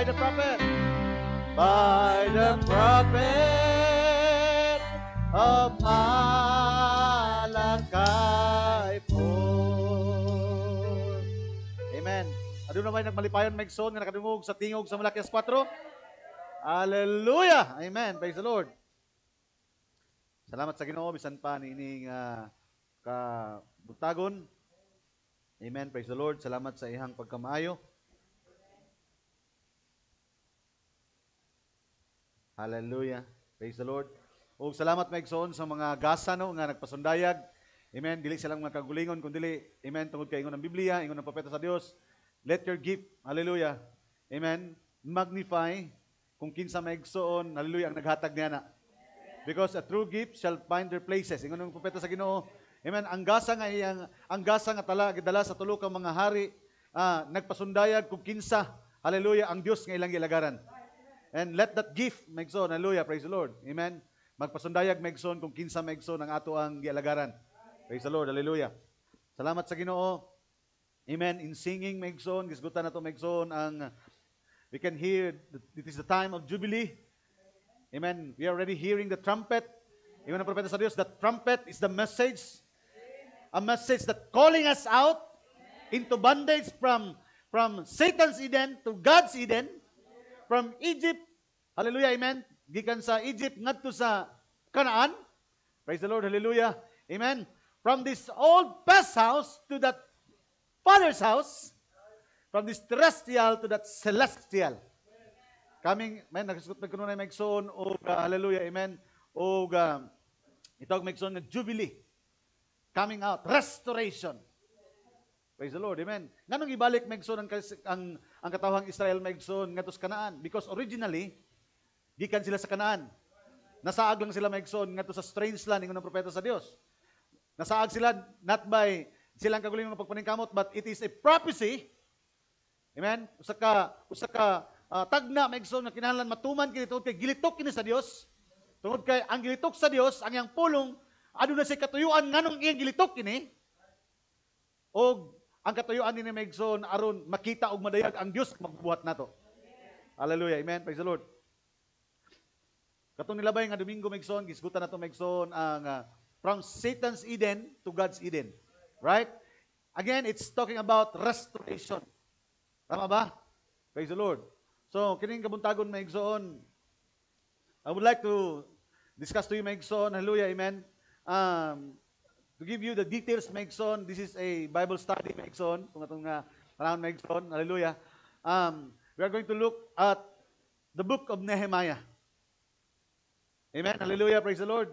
By the prophet. By the prophet of Malakay po. Amen. Ano naman nagmalipayon Megson nga nakadungog sa tingog sa Malakias 4? Hallelujah! Amen. Praise the Lord. Salamat sa Ginoo bisan pa niining uh, ka butagon. Amen. Praise the Lord. Salamat sa ihang pagkamaayo. Hallelujah. Praise the Lord. O salamat Megson sa mga gasa no nga nagpasundayag. Amen. Dili silang mga kagulingon kun dili amen tungod kay ingon ng Biblia, ingon ng propeta sa Dios. Let your gift, hallelujah. Amen. Magnify kung kinsa maigsoon, hallelujah ang naghatag niya na. Because a true gift shall find their places. Ingon ng propeta sa Ginoo. Amen. Ang gasa nga iyang ang gasa nga tala gidala sa tulo ka mga hari ah, nagpasundayag kung kinsa, hallelujah, ang Dios nga ilang gilagaran. And let that gift megson, hallelujah, praise the Lord. Amen. Magpasundayag megson kung kinsa megson ang ato ang gialagaran. Praise the Lord. Hallelujah. Salamat sa Ginoo. Amen. In singing, Megson, gisgutan na to Megson, ang we can hear, it is the time of Jubilee. Amen. We are already hearing the trumpet. Amen ang propeta sa Diyos, the trumpet is the message. A message that calling us out into bondage from from Satan's Eden to God's Eden. From Egypt, hallelujah, amen. Gikan sa Egypt ngadto sa Canaan. Praise the Lord, hallelujah. Amen. From this old past house to that Father's house, from this terrestrial to that celestial. Coming, man, nagsuot nagkuno na Megson o uh, hallelujah, amen. O uh, itawag Megson nga jubilee. Coming out, restoration. Praise the Lord, amen. Nganong ibalik Megson ang, ang, ang katawhang Israel Megson ngadto sa Kanaan? Because originally, gikan sila sa Kanaan. Nasaag lang sila Megson ngadto sa strange land ingon ng propeta sa Dios. Nasaag sila not by silang kaguling ng pagpaningkamot, but it is a prophecy. Amen? Usa ka, usa ka uh, tagna, maigsoon nga kinahanglan matuman kini tungod kay gilitok kini sa Dios. Tungod kay ang gilitok sa Dios, ang iyang pulong, ano na say katuyuan nganong iyang gilitok kini? O ang katuyuan ni Megson aron makita og madayag ang Dios magbuhat nato. Hallelujah. Amen. Praise the Lord. Katong nilabay nga Domingo Megson, gisgutan nato Megson ang uh, from Satan's Eden to God's Eden. Right? Again, it's talking about restoration. Tama ba? Praise the Lord. So, kining kabuntagon Megson, I would like to discuss to you Megson, hallelujah, amen. Um, to give you the details Megson, this is a Bible study Megson, kung atong nga panahon Megson, hallelujah. Um, we are going to look at the book of Nehemiah. Amen. Hallelujah. Praise the Lord.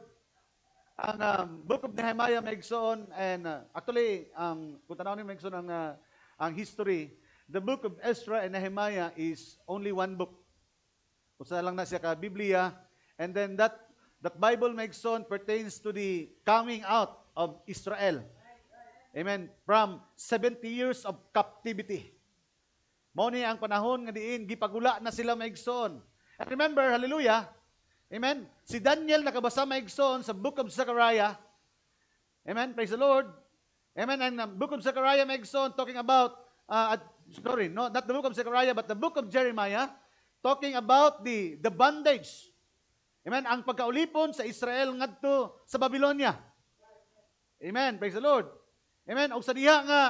Ang um, book of Nehemiah Megson and uh, actually um, kung tanawin Megson ang uh, ang history, the book of Ezra and Nehemiah is only one book. Usa lang na siya ka Biblia and then that that Bible Megson pertains to the coming out of Israel. Amen. From 70 years of captivity. Mao ni ang panahon nga diin gipagula na sila Megson. And remember, hallelujah, Amen? Si Daniel nakabasa maigsoon sa book of Zechariah. Amen? Praise the Lord. Amen? And the book of Zechariah maigsoon talking about, uh, sorry, no, not the book of Zechariah, but the book of Jeremiah talking about the, the bondage. Amen? Ang pagkaulipon sa Israel ngadto sa Babylonia. Amen? Praise the Lord. Amen? O sa diha nga,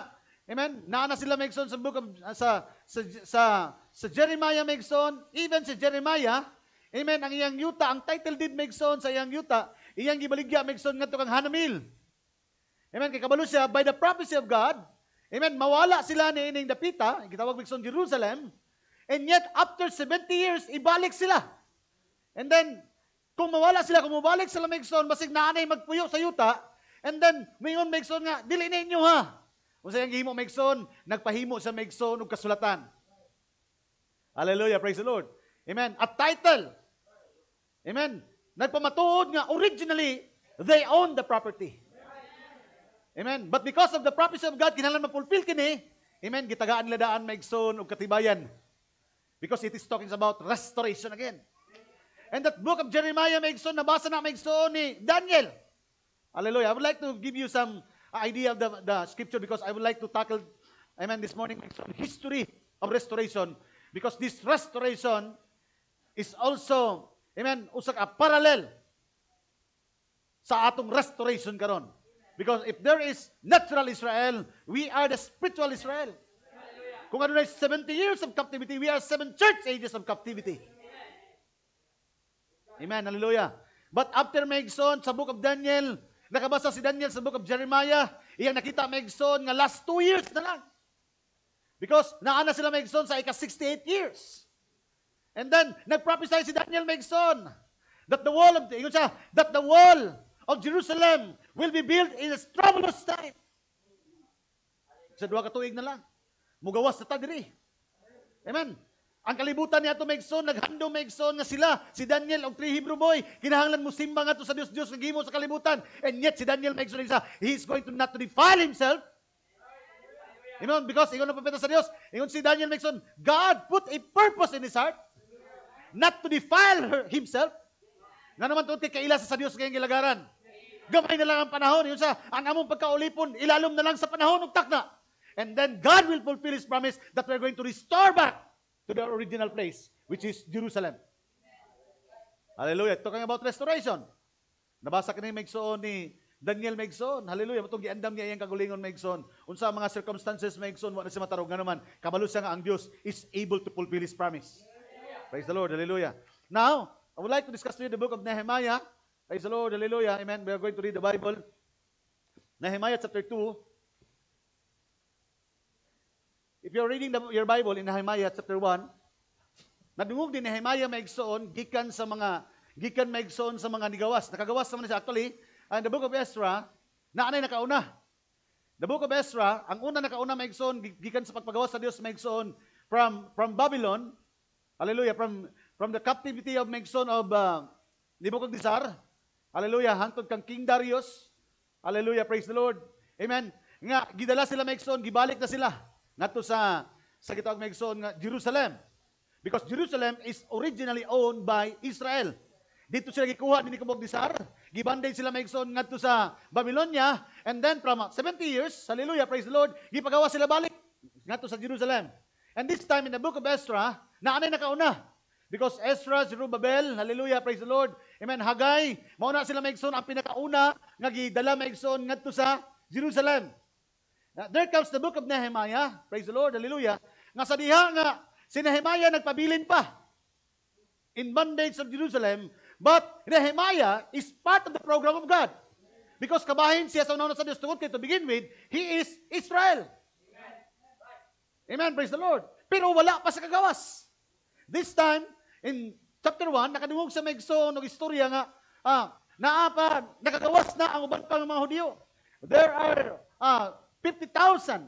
Amen? Naana sila maigsoon sa book of, uh, sa, sa, sa, sa Jeremiah maigsoon, even si Jeremiah, Amen. Ang iyang yuta, ang title deed Megson sa iyang yuta, iyang gibaligya Megson ngadto kang Hanamil. Amen. Kay kabalo siya by the prophecy of God. Amen. Mawala sila ni ining dapita, gitawag Megson Jerusalem. And yet after 70 years ibalik sila. And then kung mawala sila, kung mabalik sila Megson, basig naanay magpuyo sa yuta, and then mayon Megson nga dili ninyo ha. Unsa yang gihimo Megson, nagpahimo sa Megson og kasulatan. Hallelujah, praise the Lord. Amen. At title. Amen. Nagpamatuod nga originally they own the property. Amen. But because of the prophecy of God kinahanglan ma-fulfill kini, amen, gitagaan nila daan maigsoon og katibayan. Because it is talking about restoration again. And that book of Jeremiah maigsoon nabasa na maigsoon ni Daniel. Hallelujah. I would like to give you some idea of the, the scripture because I would like to tackle amen this morning history of restoration Because this restoration is also, amen, usa ka parallel sa atong restoration karon. Because if there is natural Israel, we are the spiritual Israel. Kung ano na 70 years of captivity, we are seven church ages of captivity. Amen. Hallelujah. But after Megson, sa book of Daniel, nakabasa si Daniel sa book of Jeremiah, iyang nakita Megson nga last two years na lang. Because naana sila Megson sa ika-68 years. And then, nag-prophesy si Daniel Megson that the wall of, ingon siya, that the wall of Jerusalem will be built in a troublous time. Sa duha ka tuig na lang. Mugawas na ta. Amen. Ang kalibutan niya to Megson, naghandom Megson nga sila, si Daniel og three Hebrew boy, kinahanglan mo simba nga to sa Dios Dios nga gimo sa kalibutan. And yet si Daniel Megson isa, he is going to not to defile himself. Amen. Because ingon na propeta sa Dios, ingon si Daniel Megson, God put a purpose in his heart not to defile her, himself. Nga naman tuti kaila sa Dios kayong gilagaran. Gamay na lang ang panahon. Yun sa, ang among pagkaulipon, ilalom na lang sa panahon ng takna. And then God will fulfill His promise that we're going to restore back to the original place, which is Jerusalem. Hallelujah. Talking about restoration. Nabasa ka yung Megsoon ni Daniel Megson. Hallelujah. Matong giandam niya iyang kagulingon Megson. Unsa ang mga circumstances Megson, wala siya matarog nga naman. Kabalo siya nga ang Dios is able to fulfill His promise. Praise the Lord. Hallelujah. Now, I would like to discuss to you the book of Nehemiah. Praise the Lord. Hallelujah. Amen. We are going to read the Bible. Nehemiah chapter 2. If you're reading the, your Bible in Nehemiah chapter 1, nadungog din Nehemiah maigsoon gikan sa mga gikan maigsoon sa mga nigawas. Nakagawas naman siya actually. And the book of Ezra, naanay nakauna. The book of Ezra, ang una nakauna maigsoon gikan sa pagpagawas sa Dios maigsoon from from Babylon. Hallelujah, from from the captivity of maigsoon of uh, Nebuchadnezzar. Hallelujah, hangtod kang King Darius. Hallelujah, praise the Lord. Amen. Nga gidala sila maigsoon, gibalik na sila ngadto sa sa gitawag maigsoon nga Jerusalem. Because Jerusalem is originally owned by Israel. Dito sila gikuha ni Nebuchadnezzar, gibanday sila maigsoon ngadto sa Babylonia, and then from 70 years, hallelujah, praise the Lord, gipagawa sila balik ngadto sa Jerusalem. And this time in the book of Ezra, naanay nakauna. Because Ezra, Zerubbabel, hallelujah, praise the Lord, amen, Hagay, mauna sila maigsoon ang pinakauna nga gidala maigsoon ngadto sa Jerusalem. There comes the book of Nehemiah. Praise the Lord. Hallelujah. Nga sa diha nga, si Nehemiah nagpabilin pa in bondage of Jerusalem. But Nehemiah is part of the program of God. Because kabahin siya sa unang sa Diyos tungkol kay to begin with, he is Israel. Amen. Praise the Lord. Pero wala pa sa kagawas. This time, in chapter 1, nakadungog sa Megso, ng istorya nga, ah, naapa, nakagawas na ang uban pang mga Hudyo. There are ah, 50,000.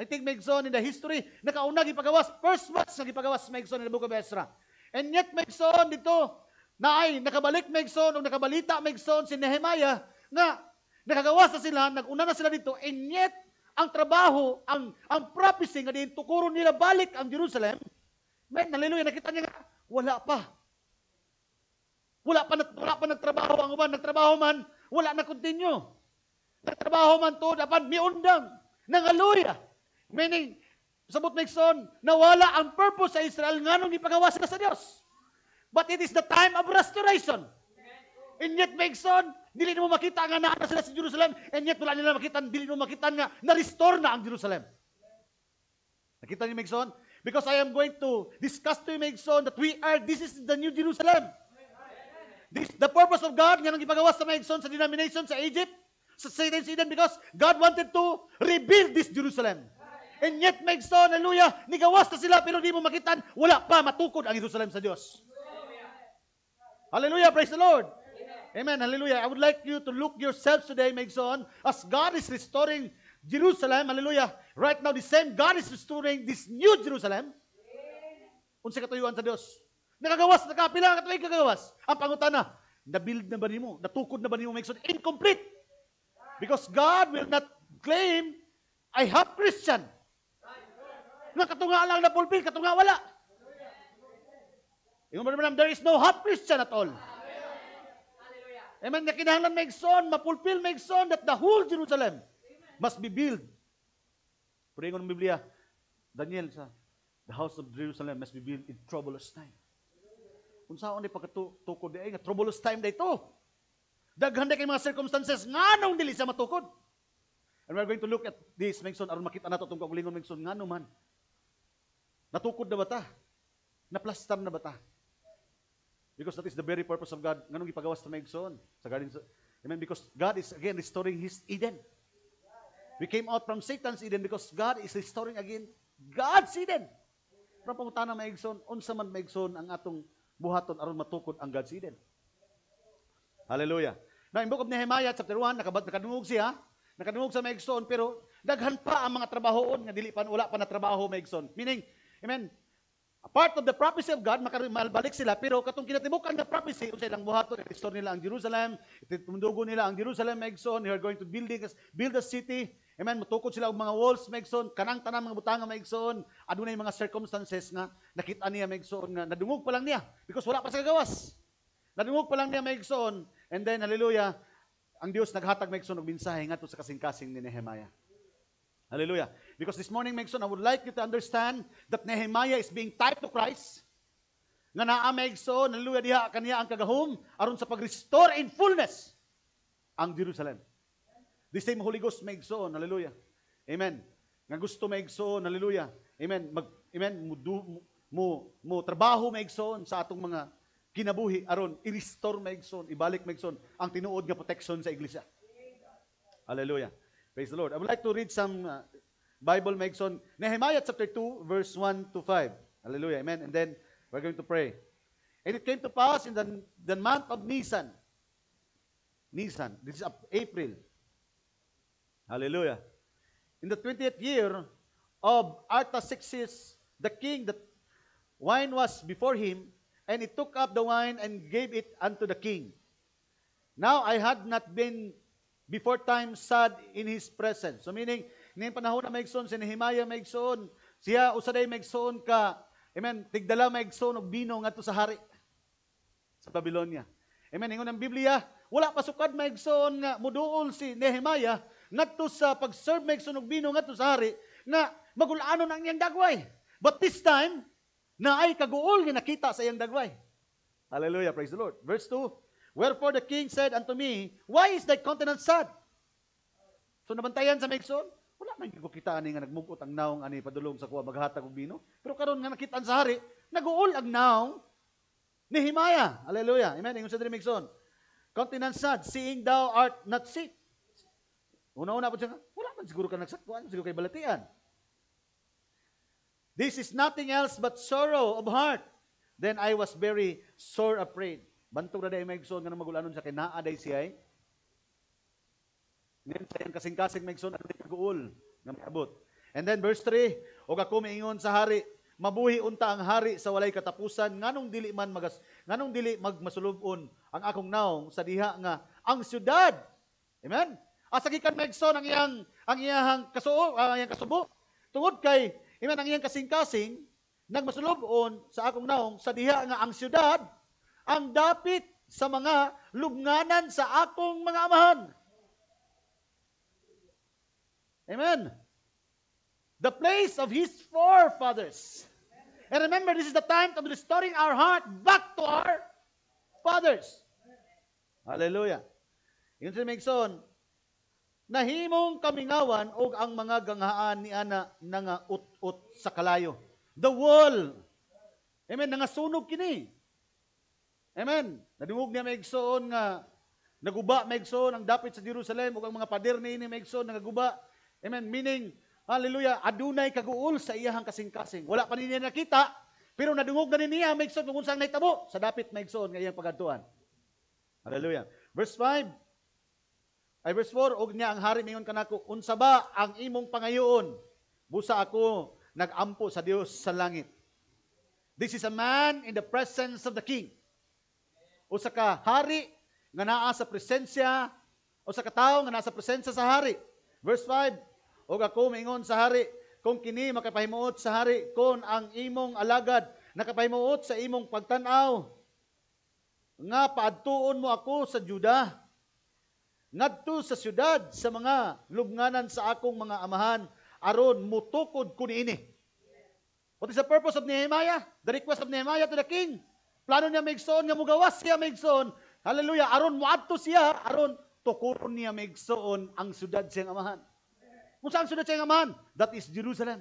I think Megson in the history, nakauna gipagawas, first batch na gipagawas Megson in the book of Ezra. And yet Megson dito, na ay nakabalik Megson o nakabalita Megson si Nehemiah nga nakagawas na sila, naguna na sila dito, and yet ang trabaho, ang ang prophecy nga din tukuron nila balik ang Jerusalem, man, hallelujah, nakita niya nga, wala pa. Wala pa, wala pa nagtrabaho ang uban, nagtrabaho man, wala na continue. Nagtrabaho man to, dapat miundang. Nangaluya. Meaning, sabot Nixon, nawala ang purpose sa Israel nga nung ipagawa sila sa Diyos. But it is the time of restoration. And yet, Nixon, dili mo makita nga naa sila sa Jerusalem, and yet wala nila makita, dili mo makita nga na-restore na ang Jerusalem. Nakita niyo, Megson? Because I am going to discuss to you, Megson, that we are, this is the new Jerusalem. This, the purpose of God, nga nang ipagawa sa Megson, sa denomination, sa Egypt, Satan's Eden because God wanted to rebuild this Jerusalem. And yet, may gusto, hallelujah, nigawas na sila pero di mo makitan, wala pa matukod ang Jerusalem sa Diyos. Hallelujah, praise the Lord. Amen, hallelujah. I would like you to look yourselves today, may son, as God is restoring Jerusalem, hallelujah. Right now, the same God is restoring this new Jerusalem. Unsa katuyuan sa Dios. Nakagawas, nakapila, katuig kagawas. Ang pangutana, na-build na ba nimo? Natukod na ba nimo, may son? Incomplete. Because God will not claim I have Christian. Nga katunga lang na pulpil, katunga wala. Yung mga there is no half Christian at all. Amen. Nga kinahanglan may son, mapulpil may son that the whole Jerusalem must be built. Puringon ng Biblia, Daniel sa the house of Jerusalem must be built in troublous time. Kung saan ni pagkatukod di ay nga troublous time dayto. Daghan kay mga circumstances nganong dili sa matukod. And we're going to look at this, Megson, aron makita nato itong kaulingon, Megson, ngano man. Natukod na ba ta? Naplastar na ba ta? Because that is the very purpose of God. Nganong ipagawas sa Megson? Sa garden. Amen. Because God is again restoring His Eden. We came out from Satan's Eden because God is restoring again God's Eden. Pero pangutana maigson, unsa man maigson ang atong buhaton aron matukod ang God's Eden. Hallelujah. Now, in book of Nehemiah, chapter 1, nakabad, nakadungog siya, nakadungog sa maigson, pero daghan pa ang mga trabahoon nga dili pa wala pa na trabaho maigson. Meaning, amen, a part of the prophecy of God, makalbalik sila, pero katong kinatibukan nga prophecy, unsa ilang buhaton, restore nila ang Jerusalem, itundugo nila ang Jerusalem maigson, they are going to building, build a city, Amen. Mutukod sila og mga walls maigson, kanang tanang mga butanga maigson, adunay mga circumstances nga nakita niya maigson nga nadungog pa lang niya because wala pa sa gawas. Nadungog pa lang niya maigson and then hallelujah, ang Dios naghatag maigson og mensahe ngadto sa kasing-kasing ni Nehemiah. Hallelujah. Because this morning, Megson, I would like you to understand that Nehemiah is being tied to Christ. Nga naa, Megson, hallelujah, diha kaniya ang kagahom aron sa pag-restore in fullness ang Jerusalem. The same Holy Ghost maigsoon. Hallelujah. Amen. Nga gusto maigsoon. Hallelujah. Amen. Mag, amen. Mo, mo, mo trabaho maigsoon sa atong mga kinabuhi aron i-restore maigsoon, ibalik maigsoon ang tinuod nga protection sa iglesia. Hallelujah. Praise the Lord. I would like to read some uh, Bible maigsoon. Nehemiah chapter 2 verse 1 to 5. Hallelujah. Amen. And then we're going to pray. And it came to pass in the, the month of Nisan. Nisan. This is April. Hallelujah. In the 20th year of Artaxerxes, the king, the wine was before him, and he took up the wine and gave it unto the king. Now I had not been before time sad in his presence. So meaning, ngayon panahon na maigsoon, si Nehemiah maigsoon, siya usaday maigsoon ka, amen, tigdala maigsoon og bino ngadto sa hari sa Babylonia. Amen, ingon ang Biblia, wala pa sukad maigsoon nga muduol si Nehemiah ngadto sa pag-serve may sunog bino ngadto sa hari nga magulaanon ang iyang dagway. But this time, na ay kaguol nga nakita sa iyang dagway. Hallelujah, praise the Lord. Verse 2, Wherefore the king said unto me, Why is thy countenance sad? So nabantayan sa Megson, wala man ko kita ani nga nagmugot ang naong ani padulong sa kuha maghatag og bino. Pero karon nga nakitaan sa hari, naguol ang naong ni Himaya. Hallelujah. Amen. Ingon sa diri Megson. Countenance sad, seeing thou art not sick. Una-una po siya, wala man siguro ka nagsaktuan, siguro kay balatian. This is nothing else but sorrow of heart. Then I was very sore afraid. Bantog na day may igsoon nga magulanon sa kinaa day siya. Ngayon sa iyang kasing-kasing may igsoon, ano kaguol nga maabot. And then verse 3, o ako maingon sa hari, mabuhi unta ang hari sa walay katapusan nganong dili man magas nganong dili magmasulubon ang akong naong sa diha nga ang syudad amen Asagikan megson ang iyang ang iyang kasuo, ang iyang kasubo. Tungod kay iman ang iyang kasing-kasing nagmasulobon sa akong naong sa diha nga ang syudad ang dapit sa mga lubnganan sa akong mga amahan. Amen. The place of his forefathers. And remember, this is the time of restoring our heart back to our fathers. Hallelujah. Yun si Megson, nahimong kamingawan og ang mga ganghaan ni ana nga ut-ut sa kalayo. The wall. Amen, nangasunog kini. Amen. Nadungog niya maigsoon nga naguba maigsoon ang dapit sa Jerusalem ug ang mga pader ni ini maigsoon nagaguba. Amen. Meaning, hallelujah, adunay kaguol sa iyahang kasing-kasing. Wala pa niya nakita, pero nadungog na niya maigsoon kung unsang nahitabo sa dapit maigsoon nga iyang pagadtuan. Hallelujah. Verse 5, ay verse 4, og niya ang hari mingon kanako, unsa ba ang imong pangayoon? Busa ako nagampo sa Dios sa langit. This is a man in the presence of the king. Usa ka hari nga naa sa presensya o sa katawo nga nasa presensya sa hari. Verse 5, og ako mingon sa hari, kung kini makapahimuot sa hari, kon ang imong alagad nakapahimuot sa imong pagtan-aw, nga paadtuon mo ako sa Judah, ngadto sa syudad sa mga lubnganan sa akong mga amahan aron mutukod ko niini. What is the purpose of Nehemiah? The request of Nehemiah to the king. Plano niya maigsoon nga mugawas siya maigsoon. Hallelujah. Aron muadto siya, aron tukuron niya maigsoon ang syudad siyang amahan. Kung saan syudad siyang amahan? That is Jerusalem.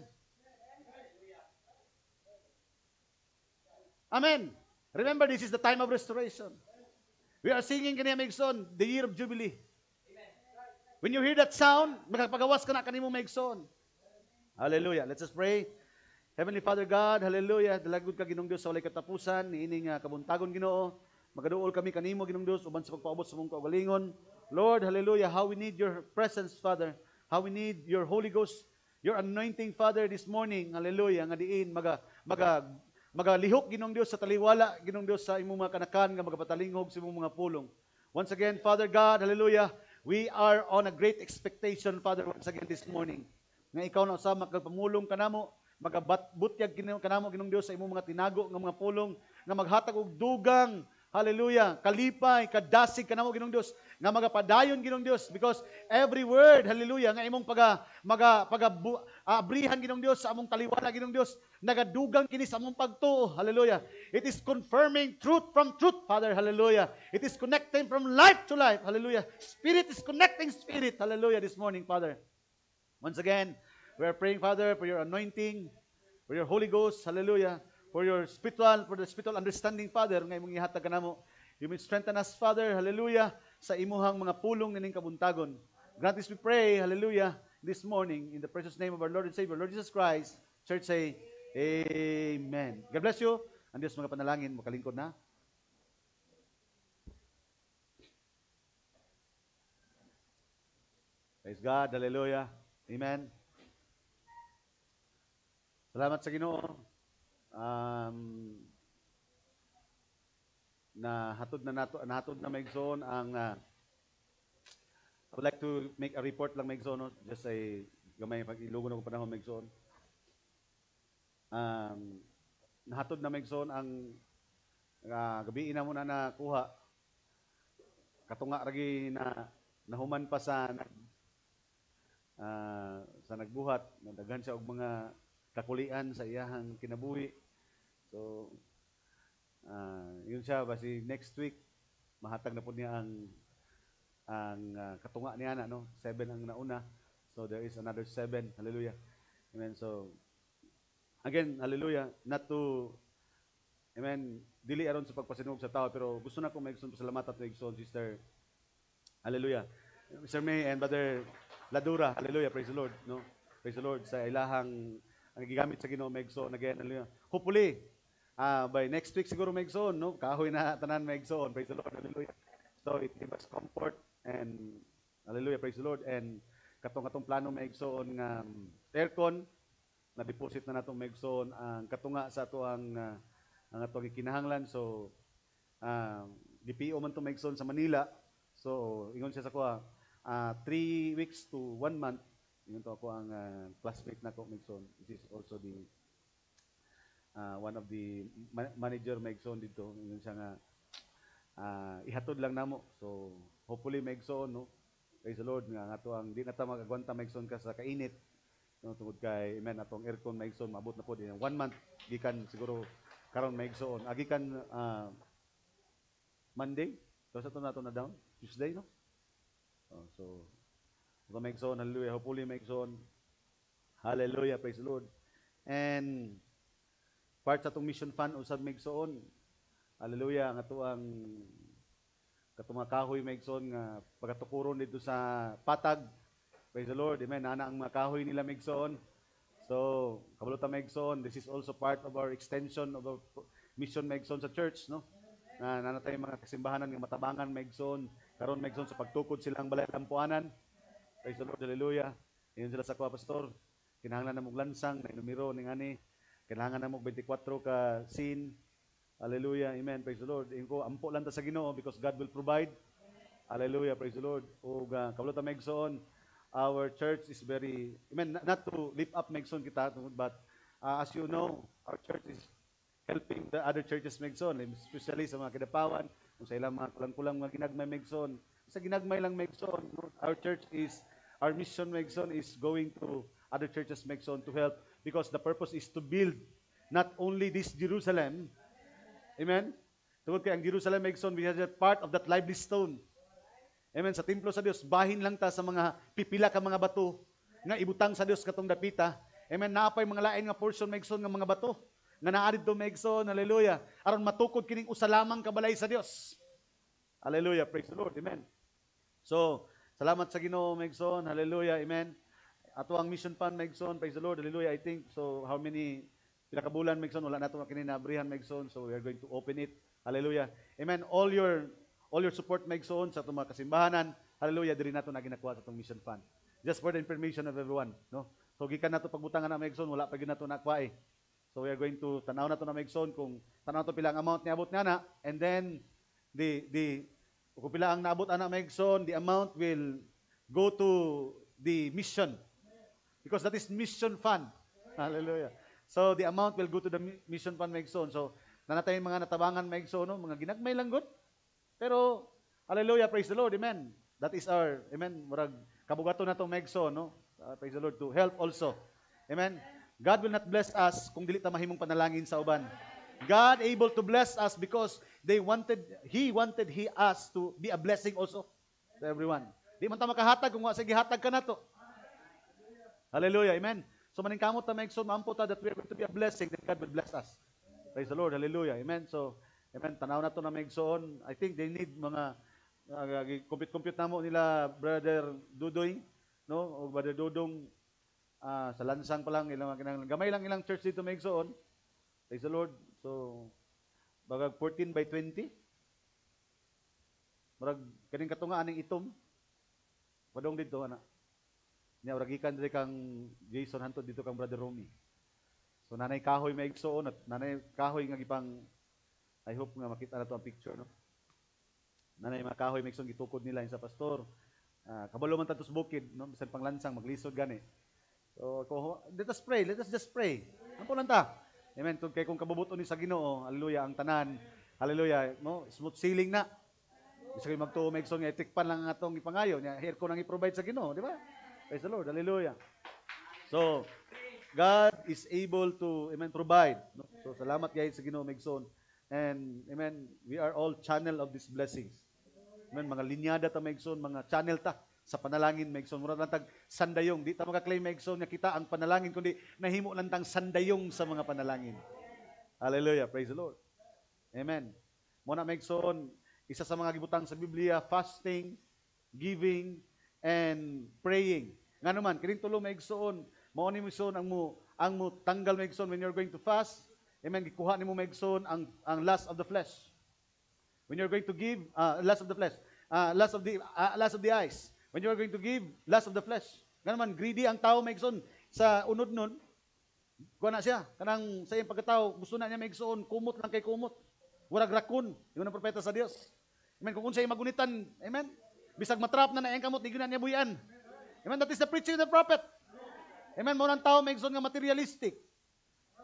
Amen. Remember, this is the time of restoration. We are singing kaniya maigsoon, the year of Jubilee. When you hear that sound, magpagawas ka na kanimo maigsoon. Hallelujah. Let's just pray. Heavenly Father God, hallelujah. Dalagod ka ginong Dios sa walay katapusan, niining uh, kabuntagon Ginoo. Magaduol kami kanimo ginong Dios uban sa pagpaabot sa mong kaugalingon. Lord, hallelujah, how we need your presence, Father. How we need your Holy Ghost, your anointing, Father, this morning. Hallelujah. Nga diin maga maga magalihok ginong Dios sa taliwala, ginong Dios sa imong mga kanakan nga magapatalingog sa imong mga pulong. Once again, Father God, hallelujah. We are on a great expectation, Father, once again this morning. Nga ikaw na usama magpamulong kanamo, magabutyag kanamo ginong Dios sa imong mga tinago nga mga pulong nga maghatag og dugang Hallelujah. Kalipay, kadasig kanamo ginong Dios nga magapadayon ginong Dios because every word, hallelujah, nga imong paga maga paga abrihan ginong Dios sa among taliwala ginong Dios, nagadugang kini sa among pagtuo. Hallelujah. It is confirming truth from truth, Father. Hallelujah. It is connecting from life to life. Hallelujah. Spirit is connecting spirit. Hallelujah this morning, Father. Once again, we are praying, Father, for your anointing, for your Holy Ghost. Hallelujah for your spiritual, for the spiritual understanding, Father, nga imong ihatag kanamo. You may strengthen us, Father, hallelujah, sa imuhang mga pulong nining kabuntagon. Grant this we pray, hallelujah, this morning, in the precious name of our Lord and Savior, Lord Jesus Christ. Church say, Amen. God bless you. Ang Diyos mga panalangin, makalingkod na. Praise God, hallelujah. Amen. Salamat sa Ginoo um, na hatod na nato nahatod na maigsoon ang uh, I would like to make a report lang maigsoon no? just say gamay pag ilugo na ko panahon maigsoon um, nahatod na maigsoon ang uh, gabi ina mo na nakuha katunga ragi na nahuman pa sa uh, sa nagbuhat nadaghan siya og mga kakulian sa iyahang kinabuhi. So, uh, yun siya, basi next week, mahatag na po niya ang ang uh, katunga niya na, no? Seven ang nauna. So, there is another seven. Hallelujah. Amen. So, again, hallelujah. Not to, amen, dili aron sa pagpasinog sa tao, pero gusto na kong maigsoon salamat at maigsoon, Sister. Hallelujah. Mr. May and Brother Ladura. Hallelujah. Praise the Lord. No? Praise the Lord sa ilahang ang gigamit sa Ginoo Megso again hallelujah hopefully uh, by next week siguro Megso no kahoy na tanan Megso praise the Lord hallelujah so it gives us comfort and hallelujah praise the Lord and katong katong plano Megso nga um, aircon na deposit na natong Megso ang katunga sa ato ang uh, ang atong kinahanglan so uh, DPO man to Megso sa Manila so ingon siya sa kuha uh, three weeks to one month yun to ako ang uh, classmate na ko Megson. This is also the uh, one of the ma- manager Megson dito. Yun siya nga uh, ihatod lang namo. So hopefully Megson no. Praise the Lord nga ato ang di na ta magagwanta Megson ka sa kainit. No, tungod kay amen atong aircon Megson maabot na po din one month gikan siguro karon Megson. Agi kan uh, Monday. So sa to nato na down Tuesday no. Oh, so So make zone, hallelujah. Hopefully make zone. Hallelujah, praise the Lord. And part sa itong mission fund usab make zone. Hallelujah, ang ato ang katong kahoy make zone nga pagatukuron dito sa patag. Praise the Lord. Amen. Ana ang mga kahoy nila make zone. So, kabalota Megson, this is also part of our extension of our mission Megson sa church, no? Na nanatay mga kasimbahanan nga matabangan Megson, karon Megson sa pagtukod silang balay lampuanan. Praise the Lord, hallelujah. Iyon sila sa kuha, pastor. Kinahanglan na mong lansang, na numero, ning ani. Kinahanglan na mong 24 ka scene. Hallelujah, amen, praise the Lord. Iyon ko, ampo lang ta sa ginoo because God will provide. Hallelujah, praise the Lord. O uh, kabalo ta Megson, our church is very, amen, not to lift up Megson kita, but uh, as you know, our church is helping the other churches Megson, especially sa mga kidapawan, kung sa ilang mga kulang-kulang mga ginagmay Megson, sa ginagmay lang Megson. Our church is, our mission Megson is going to other churches Megson to help because the purpose is to build not only this Jerusalem, amen, tungod kay ang Jerusalem, Megson, we are part of that lively stone. Amen, sa templo sa Dios, bahin lang ta sa mga pipila ka mga bato, nga ibutang sa Dios katong dapita. Amen, naapay mga lain nga portion, Megson, nga mga bato, nga naarid to, Megson, hallelujah, aron matukod kining usa lamang kabalay sa Dios. Hallelujah, praise the Lord, amen. So, salamat sa Ginoo, Megson, hallelujah, amen. Ato ang mission fund, Megson, praise the Lord, hallelujah, I think, so how many pila ka bulan Megson wala nato kininabrihan Megson so we are going to open it hallelujah amen all your all your support Megson sa itong mga kasimbahanan hallelujah diri nato na ginakuha sa itong mission fund just for the information of everyone no so gikan nato pagbutangan na Megson wala pa gyud nato nakuha eh so we are going to tanaw nato na Megson kung tanaw to pila ang amount ni abot nga na and then the the kung pila ang naabot ana Megson the amount will go to the mission because that is mission fund hallelujah So the amount will go to the mi- mission fund Megson. So nanatay mga natabangan Megson, no? mga ginagmay lang good. Pero hallelujah, praise the Lord. Amen. That is our amen, murag kabugato na tong Megson, no? Uh, praise the Lord to help also. Amen. God will not bless us kung dili ta mahimong panalangin sa uban. God able to bless us because they wanted he wanted he us to be a blessing also to everyone. Di man ta makahatag kung wa sa gihatag ka nato. Hallelujah. Amen. So maningkamot ta Megson, maampo ta that we are going to be a blessing that God will bless us. Praise the Lord. Hallelujah. Amen. So, amen. Tanaw na to na Megson. I think they need mga uh, compute-compute na mo nila Brother Dudoy, no? O Brother Dudong ah, sa lansang pa lang ilang kinang gamay lang ilang church dito Megson. Praise the Lord. So, bagag 14 by 20. Murag kaning katunga aning itom. Padong dito ana. Nya ora gikan diri kang Jason hanto dito kang Brother Romy. So nanay kahoy may igsoon at nanay kahoy nga gipang I hope nga makita na to ang picture no. Nanay mga kahoy may igsoon gitukod nila sa pastor. Ah, kabalo man tatos bukid no bisan panglansang maglisod gani. So let us pray, let us just pray. Ampo lang ta. Amen. Tug kay kung kabubuton ni sa Ginoo, hallelujah ang tanan. Hallelujah, no? Smooth sailing na. Bisa kayo magtuo may nga itikpan lang ang atong ipangayo nya here ko nang i-provide sa Ginoo, di ba? Praise the Lord. Hallelujah. So, God is able to, amen, provide. No? So, salamat guys sa Ginoo Megson. And, amen, we are all channel of these blessings. Amen, mga linyada ta Megson, mga channel ta sa panalangin Megson. Mura lang tag sandayong. Di ta maka-claim Megson nga kita ang panalangin, kundi nahimo lang tang sandayong sa mga panalangin. Hallelujah. Praise the Lord. Amen. Muna Megson, isa sa mga gibutang sa Biblia, fasting, giving, and praying. Nga naman, kining tulo maigsoon, mao ni maigsoon ang mo ang mo tanggal maigsoon when you're going to fast. Amen, gikuha nimo maigsoon ang ang lust of the flesh. When you're going to give, uh, lust of the flesh, uh, lust of the uh, lust of the eyes. When you're going to give, lust of the flesh. Nga naman, greedy ang tao maigsoon sa unod nun. Kuha na siya. Kanang sa iyang pagkatao, gusto na niya maigsoon, kumot lang kay kumot. Warag rakun, yung ang propeta sa Dios. Amen. Kung unsay magunitan, amen. Bisag matrap na na iyang kamot, di na niya buyan. Amen. That is the preaching of the prophet. Amen. Mo nang tao maigsoon nga materialistic.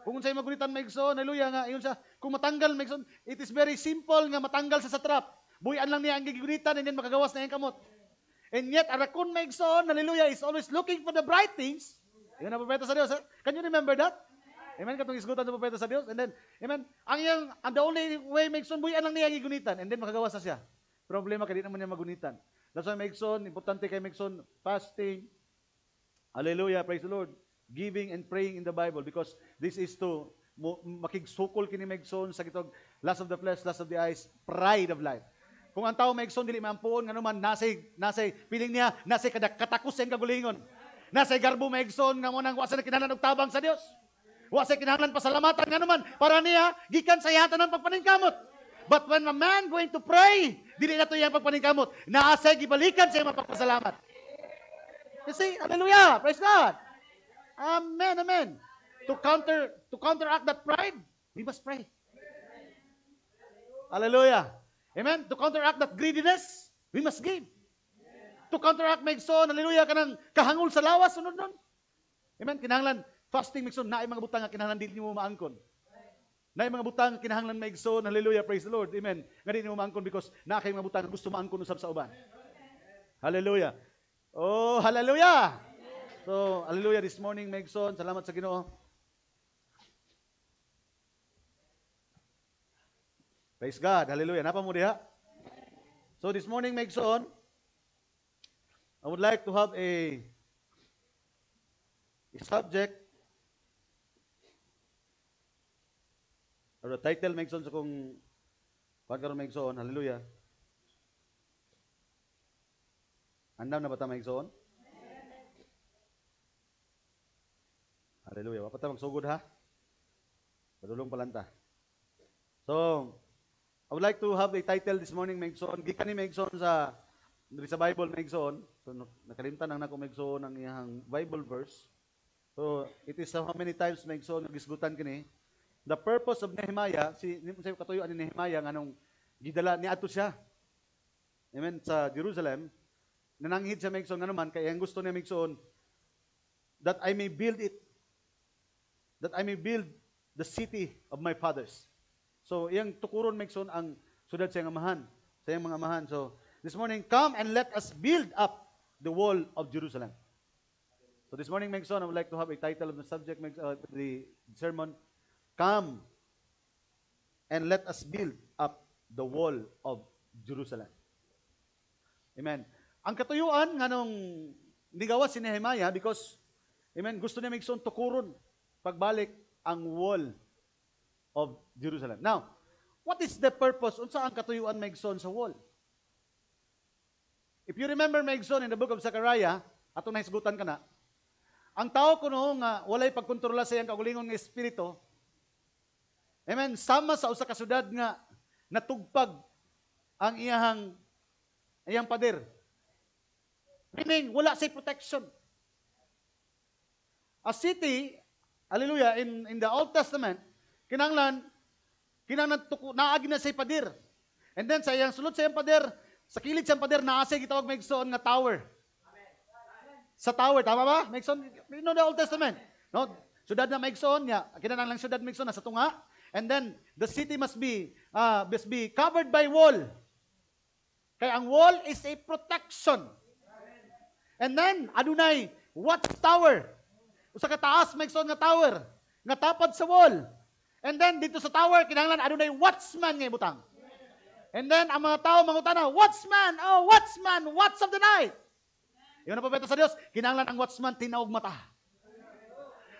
Kung unsay magunitan maigsoon, haleluya nga iyon siya. Kung matanggal maigsoon, it is very simple nga matanggal sa sa trap. Buyan lang niya ang gigunitan and then makagawas na iyang kamot. And yet, arakon maigsoon, haleluya, is always looking for the bright things. Yun ang propeta sa Diyos. eh? Can you remember that? Amen. Katong isgutan sa propeta sa Diyos. And then, amen. Ang iyang, ang the only way maigsoon, buyan lang niya ang gigunitan. And then makagawas na siya. Problema kaya di naman niya magunitan. That's why maigsoon, importante kay maigsoon, fasting. Hallelujah, praise the Lord. Giving and praying in the Bible because this is to makigsukol kini maigsoon sa kitog lust of the flesh, lust of the eyes, pride of life. Kung ang tao maigsoon dili maampuon nga naman nasay nasay piling niya nasay kada katakos ang kagulingon. Nasay garbo maigsoon nga mo nang wa sa kinahanglan og tabang sa Dios. Wa sa kinahanglan pasalamatan nga naman para niya gikan sa yatan ng pagpaningkamot. But when a man going to pray, dili na to iyang pagpaningkamot. Naasay gibalikan sa iyang pagpasalamat. You see, hallelujah, praise God. Amen, amen. To counter to counteract that pride, we must pray. Hallelujah. Amen. To counteract that greediness, we must give. To counteract maigsoon, hallelujah, kanang kahangol sa lawas, sunod nun. Amen. Kinahanglan, fasting maigsoon, naay mga butang kinahanglan dili mo maangkon. Naay mga butang kinahanglan maigsoon, hallelujah, praise the Lord. Amen. Nga di mo maangkon because na kay mga butang gusto maangkon usab sa uban. Hallelujah. Oh, hallelujah. So, hallelujah this morning, Megson. Salamat sa Ginoo. Praise God. Hallelujah. Napa mo diha? So this morning, Megson, I would like to have a, a subject or a title, Megson, sa kung kuhan karon Megson. Hallelujah. Andam na ba ta Megson? Hallelujah. Wapa ta magsugod ha? Padulong palanta. So, I would like to have a title this morning, Megson. Gikan ni Megson sa sa Bible, Megson. So, nak- nakalimtan ang nako Megson ang iyang Bible verse. So, it is how many times, Megson, nagisgutan kini. The purpose of Nehemiah, si sa katuyuan ni Nehemiah nganong gidala ni ato siya. Amen sa Jerusalem. Nananghid siya Megson nga naman kay ang gusto niya Megson that I may build it that I may build the city of my fathers. So, iyang tukuron Megson ang sudad sa iyang amahan, sa iyang mga amahan. So, this morning, come and let us build up the wall of Jerusalem. So this morning, Megson, I would like to have a title of the subject, uh, the sermon, Come and let us build up the wall of Jerusalem. Amen. Ang katuyuan nga nung nigawa si Nehemiah because Amen, gusto niya Megson tukuron pagbalik ang wall of Jerusalem. Now, what is the purpose? Unsa ang katuyuan Megson sa wall? If you remember Megson in the book of Zechariah, atong nahisgutan ka na, ang tao kuno nga walay pagkontrola sa iyang kaugalingon nga espiritu, Amen, sama sa usa ka syudad nga natugpag ang iyahang iyang pader. Meaning, wala say protection. A city, hallelujah, in, in the Old Testament, kinanglan, kinanglan tuku, naagi na say pader. And then sa iyang sulod sa iyang pader, sa kilid sa iyang pader, naasay gitawag may igsoon nga tower. Sa tower, tama ba? Megson, you know the Old Testament. No? Syudad na Megson, ya, kinanglan lang syudad Megson, nasa tunga. And then, the city must be, uh, must be covered by wall. Kaya ang wall is a protection. And then, adunay, watchtower. Usa ka taas, Megson nga tower. Nga tapad sa wall. And then, dito sa tower, kinahanglan adunay watchman nga butang. And then, ang mga tao mangutana, watchman, oh, watchman, watch of the night. Yun ang pabeta sa Diyos, kinahanglan ang watchman tinaog mata.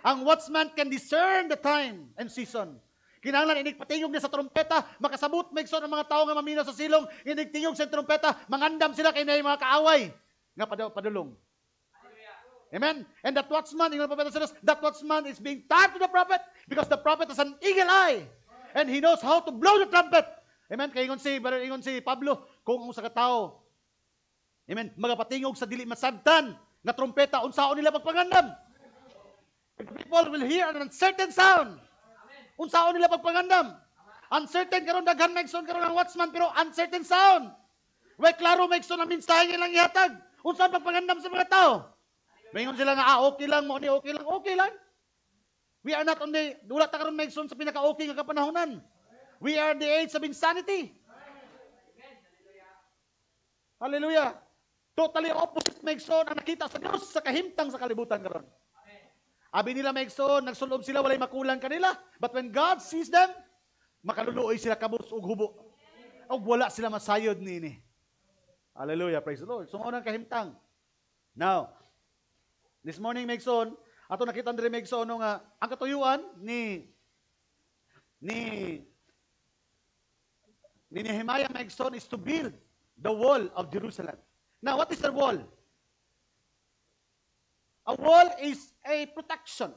Ang watchman can discern the time and season. Kinahanglan inig patingog niya sa trompeta, makasabot megson ang mga tao nga maminaw sa silong, inig tingog sa trompeta, mangandam sila kay na mga kaaway nga pad- padulong. Amen? And that watchman, yung pabeta sa Diyos, that watchman is being tied to the prophet because the prophet has an eagle eye and he knows how to blow the trumpet. Amen? Kaya ingon si, brother, ingon si Pablo, kung ang usa ka tao, Amen. Magapatingog sa dili masabtan nga trompeta unsaon nila pagpangandam. People will hear an uncertain sound. Unsaon nila pagpangandam. Uncertain karon daghan megson karon ang watchman pero uncertain sound. Way klaro megson ang mensahe nga lang ihatag. Unsaon pagpangandam sa mga tao? Mayngon sila nga ah okay lang mo ni okay lang okay lang. We are not on the wala ta karon megson sa pinaka-okay nga kapanahonan. We are the age of insanity. Hallelujah. Totally opposite Megson ang nakita sa Diyos sa kahimtang sa kalibutan karon. Abi nila Megson, nagsulob sila walay makulang kanila, but when God sees them, makaluluoy sila kabus ug hubo. Ug wala sila masayod niini. Hallelujah, praise the Lord. So mao nang kahimtang. Now, this morning Megson, ato nakita diri Megson nga ang katuyuan ni ni ni Nehemiah Megson is to build the wall of Jerusalem. Now, what is the wall? A wall is a protection.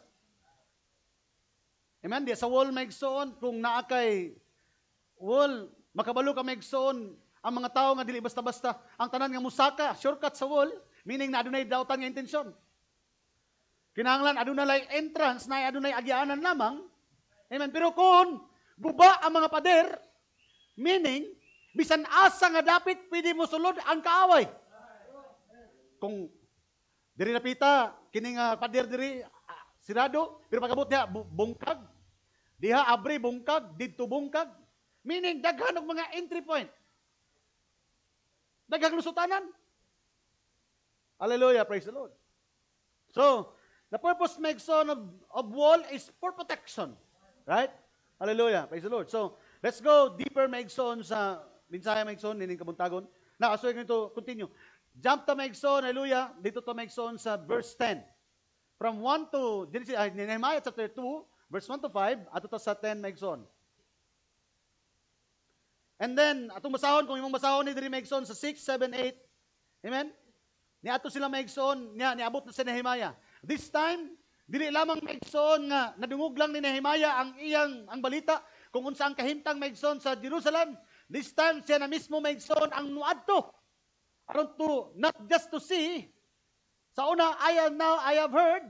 Amen? Di sa wall Megson, kung naa kay wall, makabalo ka Megson, ang mga tao nga dili basta-basta, ang tanan nga musaka, shortcut sa wall, meaning na adunay dautan nga intensyon. Kinahanglan adunay entrance na adunay agianan lamang. Amen. Pero kung guba ang mga pader, meaning bisan asa nga dapit pwede mo sulod ang kaaway. Kung diri napita kini nga pader diri ah, sirado pero pagabot bu- bungkag. Diha abri bungkag, didto bungkag. Meaning daghan og mga entry point. Daghang lusutanan. Hallelujah, praise the Lord. So, the purpose makes son of, of wall is for protection. Right? Hallelujah, praise the Lord. So, Let's go deeper maigsoon sa minsaya maigsoon nining kabuntagon. Na asoy nito continue. Jump ta maigsoon, hallelujah. Dito ta maigsoon sa verse 10. From 1 to Genesis, uh, Nehemiah chapter 2, verse 1 to 5, ato ta sa 10 maigsoon. And then, atong basahon, kung imong basahon ni diri maigsoon sa 6, 7, 8. Amen? Ni ato sila maigsoon, niya, niabot na si Nehemiah. This time, dili lamang maigsoon nga nadungog lang ni Nehemiah ang iyang ang balita kung unsa ang kahimtang maigsoon sa Jerusalem. This time, siya na mismo maigsoon ang nuadto. Aron to, not just to see. Sa una, I am now, I have heard.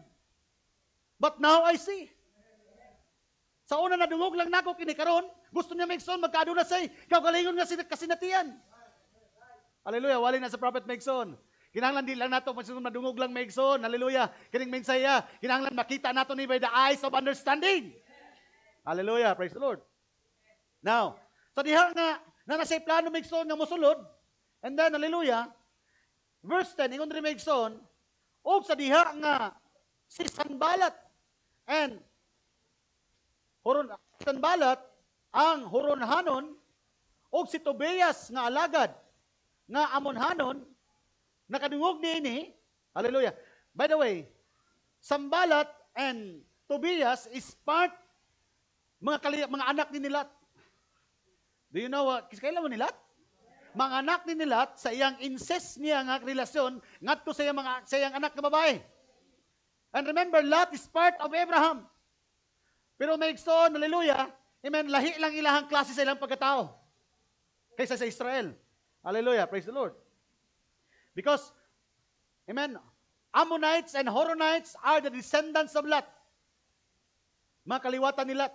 But now I see. Sa una nadungog lang nako kini karon, gusto niya maigsoon magkaaduna say, kagalingon nga sila kasinatian. Hallelujah, wali na sa prophet maigsoon. Kinahanglan di lang nato masigong madungog lang maigsoon. Hallelujah. Kining mensaya, kinahanglan makita nato ni by the eyes of understanding. Hallelujah, praise the Lord. Now, sa diha nga na nasa plano maigsoon nga mosulod, and then hallelujah, verse 10 ingon ri maigsoon, og sa diha nga si Sanbalat and Horon Sanbalat ang Horonhanon og si Tobias nga alagad nga Amonhanon nakadungog niini hallelujah. By the way Sambalat and Tobias is part mga kali, mga anak ni Nilat. Do you know what kailan mo Nilat? Mga anak ni Nilat sa iyang incest niya nga relasyon ngadto sa iyang mga sa iyang anak nga babae. And remember Lot is part of Abraham. Pero may igsoon, hallelujah, amen, lahi lang ilahang klase sa ilang pagkatao kaysa sa Israel. Hallelujah, praise the Lord. Because, amen, Ammonites and Horonites are the descendants of Lot. Mga kaliwatan ni Lot.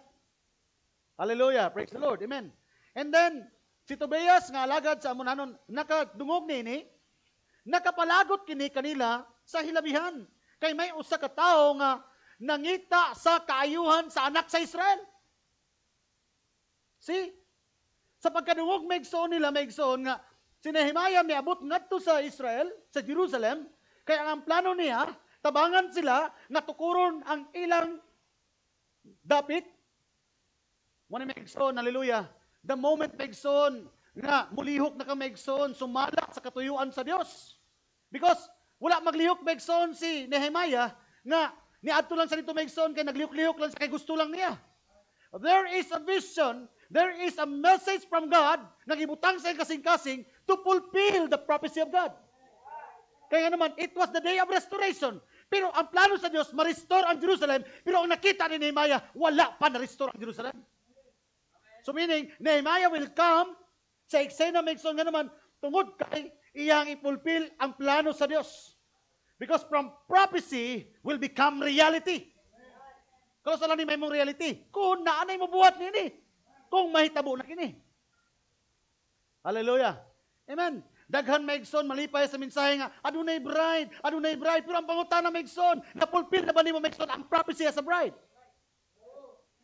Hallelujah, praise the Lord, amen. And then, si Tobias nga alagad sa Ammonanon, nakadungog nini, nakapalagot kini kanila sa hilabihan. Kay may usa ka tawo nga nangita sa kaayuhan sa anak sa Israel. See? Sa pagkadungog maigsoon nila, maigsoon nga, si Nehemiah miabot ngadto sa Israel, sa Jerusalem, kaya ang plano niya, tabangan sila, natukuron ang ilang dapit. Muna maigsoon, hallelujah. The moment maigsoon, nga mulihok na ka maigsoon, sumala sa katuyuan sa Dios. Because wala maglihok maigsoon si Nehemiah nga Ni adto lang sa dito maigsoon kay naglihok-lihok lang sa kay gusto lang niya. There is a vision, there is a message from God na gibutang sa kasing-kasing to fulfill the prophecy of God. Kaya naman, it was the day of restoration. Pero ang plano sa Diyos, ma-restore ang Jerusalem. Pero ang nakita ni Nehemiah, wala pa na-restore ang Jerusalem. So meaning, Nehemiah will come sa eksena maigsoon nga naman, tungod kay iyang ipulpil ang plano sa Diyos. Because from prophecy will become reality. Kalau sa ni may mong reality, kung naanay mo buhat nini, kung mahitabo na kini. Hallelujah. Amen. Daghan maigson malipay sa mensahe nga adunay bride, adunay bride pero ang pangutana maigson, napulpil na ba nimo maigson ang prophecy as a bride?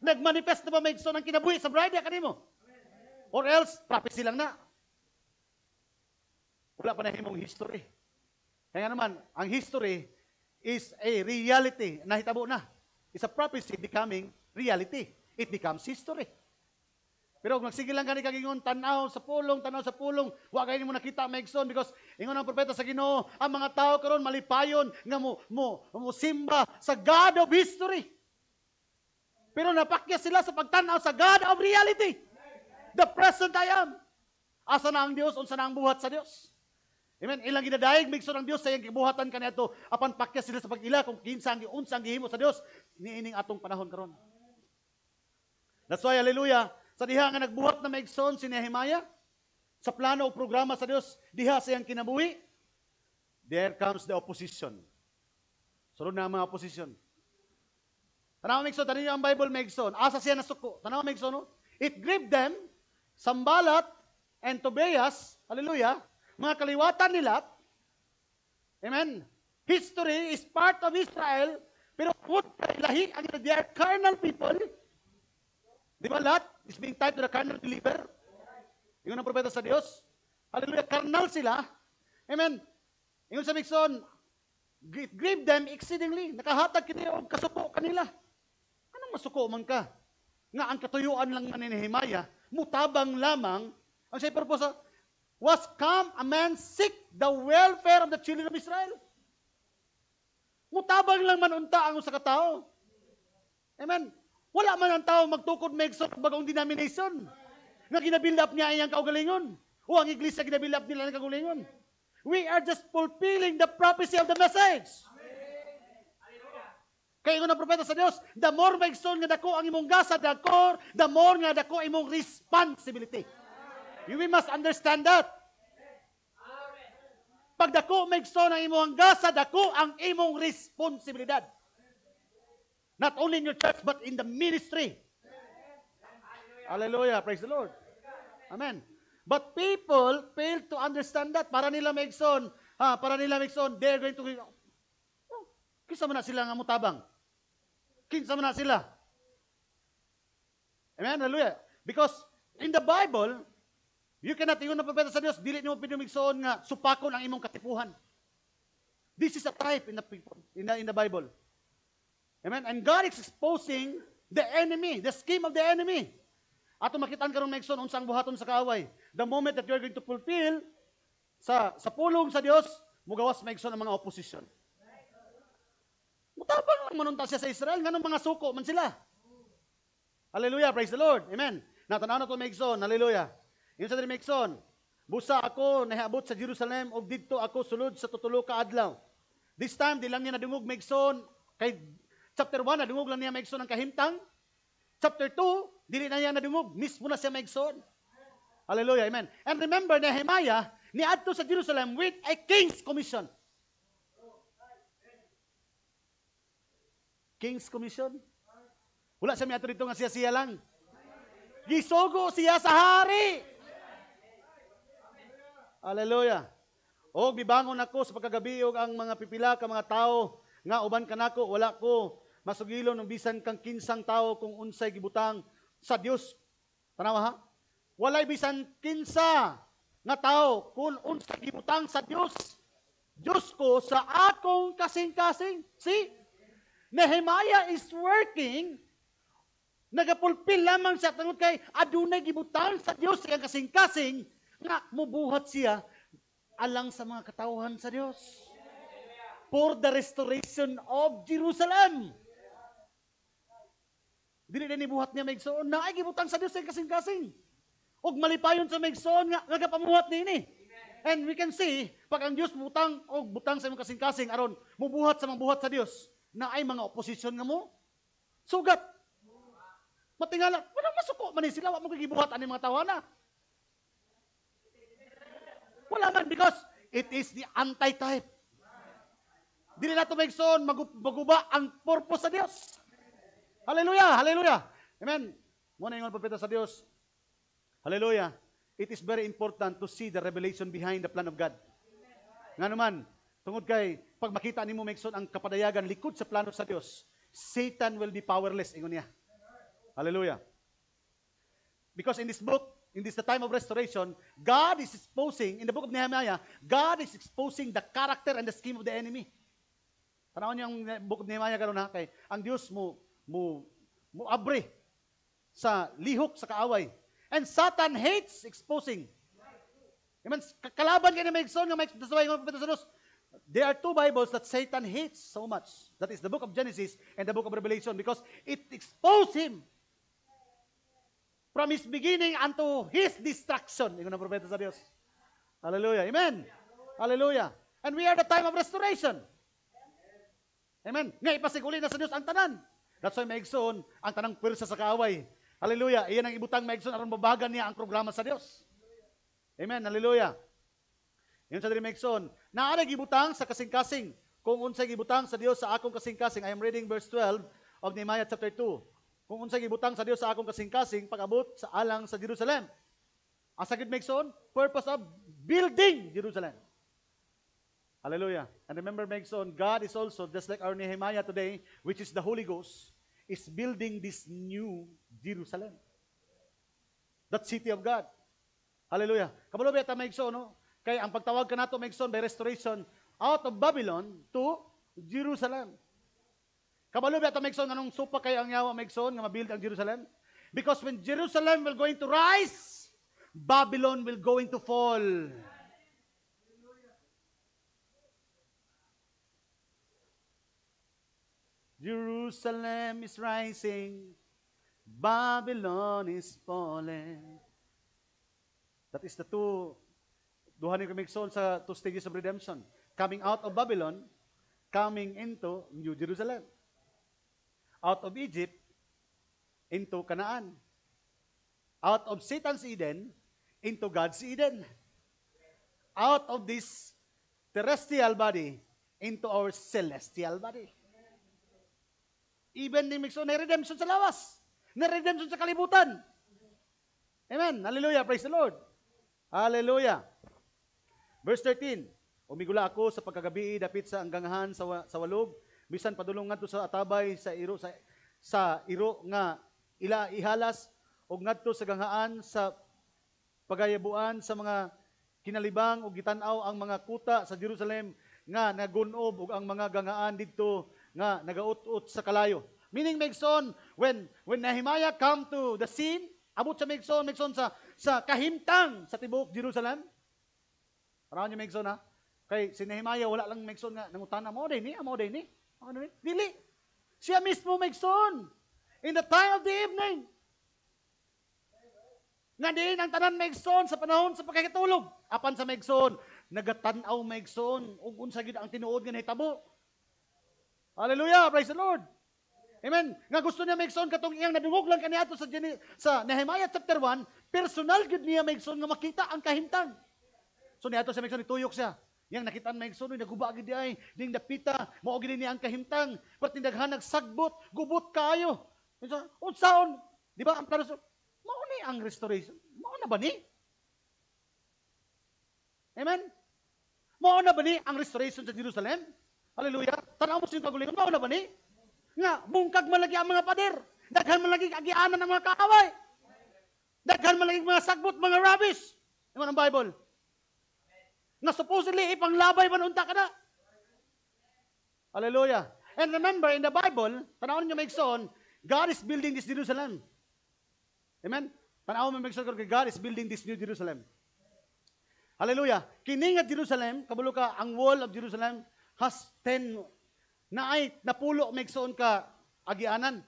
Nagmanifest na ba maigson ang kinabuhi sa bride ya kanimo? Or else prophecy lang na. Wala pa na himong history. Kaya naman, ang history is a reality. Nahitabo na. It's a prophecy becoming reality. It becomes history. Pero kung nagsige lang kani kagingon tanaw sa pulong, tanaw sa pulong, wa kay mo nakita maigsoon because ingon ang propeta sa Ginoo, ang mga tao karon malipayon nga mo mo, mo simba sa God of history. Pero napakya sila sa pagtanaw sa God of reality. The present I am. Asa na ang Dios, unsa na ang buhat sa Dios? Amen. Ilang ginadayeg migso ng Dios sa iyang gibuhatan kaniadto apan pakya sila sa pagila kung kinsa ang giunsa ang gihimo sa Dios niining atong panahon karon. That's why hallelujah sa diha nga nagbuhat na maigsoon si Nehemiah sa plano o programa sa Dios diha sa iyang kinabuhi there comes the opposition. Sunod na ang mga opposition. Tanaw maigsoon tani ang Bible maigsoon asa siya nasuko. Tanaw maigsoon no? It grieved them Sambalat and Tobias, hallelujah, mga kaliwatan nila. Amen. History is part of Israel, pero kung lahi ang they are carnal people. Di ba lahat is being tied to the carnal believer? Yung ang propeta sa Diyos. Hallelujah, carnal sila. Amen. Ingon sa Mixon, grieve them exceedingly. Nakahatag kini og kasuko kanila. Anong masuko man ka? Nga ang katuyuan lang ni Nehemiah, mutabang lamang ang siya purpose was come a man seek the welfare of the children of Israel. Mutabang lang man unta ang usa ka tawo. Amen. Wala man ang tao magtukod may sa bagong denomination. Nga ginabuild up niya iyang kaugalingon. O ang iglesia ginabuild up nila ng kaugalingon. We are just fulfilling the prophecy of the message. Kaya nga propeta sa Dios, the more maigsoon nga dako ang imong gasa dako, the more nga dako imong responsibility. You we must understand that. Pag dako maigsoon ang imong gasa dako ang imong responsibilidad. Not only in your church but in the ministry. Hallelujah, praise the Lord. Amen. But people fail to understand that. Para nila maigsoon, ha, para nila maigsoon, they're going to oh, Kisa mo na sila nga mutabang. Kinsa mo na sila. Amen? Hallelujah. Because in the Bible, you cannot, ingon na propeta sa Dios, dili nimo pinumigsoon nga supakon ang imong katipuhan. This is a type in the in the, in the Bible. Amen? And God is exposing the enemy, the scheme of the enemy. Ato makitaan karon maigsoon unsang buhaton sa kaaway. The moment that you are going to fulfill sa sa pulong sa Dios, mugawas maigsoon ang mga opposition. Mutabang lang manunta siya sa Israel, nganong mga suko man sila. Hallelujah, praise the Lord. Amen. Natanaw na to Megson, hallelujah. Yun sa diri Megson, busa ako nahiabot sa Jerusalem ug didto ako sulod sa tutulo ka adlaw. This time di lang niya nadungog Megson kay chapter 1 nadungog lang niya Megson ang kahimtang. Chapter 2, dili na niya nadungog, mismo na siya Megson. Hallelujah, amen. And remember Nehemiah niadto sa Jerusalem with a king's commission. King's Commission. Wala siya miato dito nga siya-siya lang. Gisugo siya sa hari. Hallelujah. O bibangon ako sa pagkagabi og ang mga pipila ka mga tao nga uban kanako wala ko masugilo ng bisan kang kinsang tao kung unsay gibutang sa Dios. Tanawa ha? Walay bisan kinsa nga tao kung unsay gibutang sa Dios. Dios ko sa akong kasing-kasing. See? Nehemiah is working, nagapulpil lamang siya tungod kay adunay gibutang sa Dios sa kasing-kasing nga mubuhat siya alang sa mga katawhan sa Dios for the restoration of Jerusalem. Dili na nibuhat niya maigsoon na ay gibutang sa Dios sa kasing-kasing. Ug malipayon sa maigsoon nga nagapamuhat niini. And we can see, pag ang Dios butang o butang sa imong kasing-kasing aron mubuhat sa mga buhat sa Dios, na ay mga opposition nga mo. Sugat. Matingala, wala masuko man sila, wala mo kagibuhat ani mga tawana. Wala man because it is the anti-type. Dili na tumigson maguba ang purpose sa Dios. Hallelujah, hallelujah. Amen. Muna yung propeta sa Dios. Hallelujah. It is very important to see the revelation behind the plan of God. Nga naman, tungod kay pag makita nimo Megson ang kapadayagan likod sa plano sa Dios, Satan will be powerless ingon niya. Hallelujah. Because in this book, in this the time of restoration, God is exposing in the book of Nehemiah, God is exposing the character and the scheme of the enemy. Tanawon niyo ang book of Nehemiah karon kay ang Dios mo mo mo abre sa lihok sa kaaway. And Satan hates exposing. Amen. Kalaban kay ni Megson nga nga sa Dios. There are two Bibles that Satan hates so much. That is the book of Genesis and the book of Revelation because it exposed him from his beginning unto his destruction. Ingon ang propeta sa Dios. Hallelujah. Amen. Hallelujah. And we are the time of restoration. Amen. Nga ipasiguli na sa Dios ang tanan. That's why maigsoon ang tanang pwersa sa kaaway. Hallelujah. Iyan ang ibutang maigsoon aron mabagan niya ang programa sa Dios. Amen. Hallelujah. Yun sa diri Megson, naara gibutang sa kasing-kasing. Kung unsay gibutang sa Dios sa akong kasing-kasing, I am reading verse 12 of Nehemiah chapter 2. Kung unsay gibutang sa Dios sa akong kasing-kasing pag-abot sa alang sa Jerusalem. Asa gid Megson, purpose of building Jerusalem. Hallelujah. And remember Megson, God is also just like our Nehemiah today, which is the Holy Ghost, is building this new Jerusalem. That city of God. Hallelujah. Kabalo ba ta Megson, no? Kay ang pagtawag ka nato Megson by restoration out of Babylon to Jerusalem. Kabalo ba ta Megson anong supa kay ang yawa Megson nga mabuild ang Jerusalem? Because when Jerusalem will going to rise, Babylon will going to fall. Jerusalem is rising, Babylon is falling. That is the two, duha ni kumigson sa two stages of redemption. Coming out of Babylon, coming into New Jerusalem. Out of Egypt, into Canaan. Out of Satan's Eden, into God's Eden. Out of this terrestrial body, into our celestial body. Even ni Mixon, na redemption sa lawas. Na redemption sa kalibutan. Amen. Hallelujah. Praise the Lord. Hallelujah. Verse 13. Umigula ako sa pagkagabi dapit sa anggangahan sa, sa walog. Bisan padulong ngadto sa atabay sa iro sa sa iro nga ila ihalas og ngadto sa gangaan sa pagayabuan sa mga kinalibang ug gitan-aw ang mga kuta sa Jerusalem nga nagunob ug ang mga gangaan didto nga nagaut-ut sa kalayo. Meaning Megson, when when Nehemiah come to the scene, abot sa Megson, Megson sa sa kahimtang sa tibuok Jerusalem. Parahan niyo Megson ha? Kay si Nehemiah wala lang Megson nga nangutana mo din ni, amo din ni. Ano ni? Dili. Siya mismo Megson. In the time of the evening, nga din ang tanan Megson sa panahon sa pagkakatulog. Apan sa Megson, nagatanaw Megson ug unsa gid ang tinuod nga nahitabo. Hallelujah, praise the Lord. Amen. Nga gusto niya Megson katong iyang nadungog lang kaniadto sa sa Nehemiah chapter 1, personal gid niya Megson nga makita ang kahimtang. So niadto sa Megson ituyok siya. Yang nakita ang Megson naguba gid ay ding dapita mao gid niya ang kahimtang. Pati daghan nagsagbot, gubot kayo. Unsa unsaon? Di ba ang plano mao ni ang restoration. Mao na ba ni? Amen. Mao na ba ni ang restoration sa Jerusalem? Hallelujah. Tanaw mo sa kagulingon, mao na ba ni? Nga, bungkag malagi ang mga pader. Daghan malagi agianan ng mga kaaway. Daghan malagi mga sagbot, mga rubbish. Ano ang Bible? Na supposedly, ipanglabay man unta ka na. Hallelujah. And remember, in the Bible, tanawin niyo Megson, God is building this Jerusalem. Amen? Tanaw mo Megson, God is building this new Jerusalem. Hallelujah. Kini nga Jerusalem, kabulo ka, ang wall of Jerusalem has 10 na ay napulo megsoon ka agianan.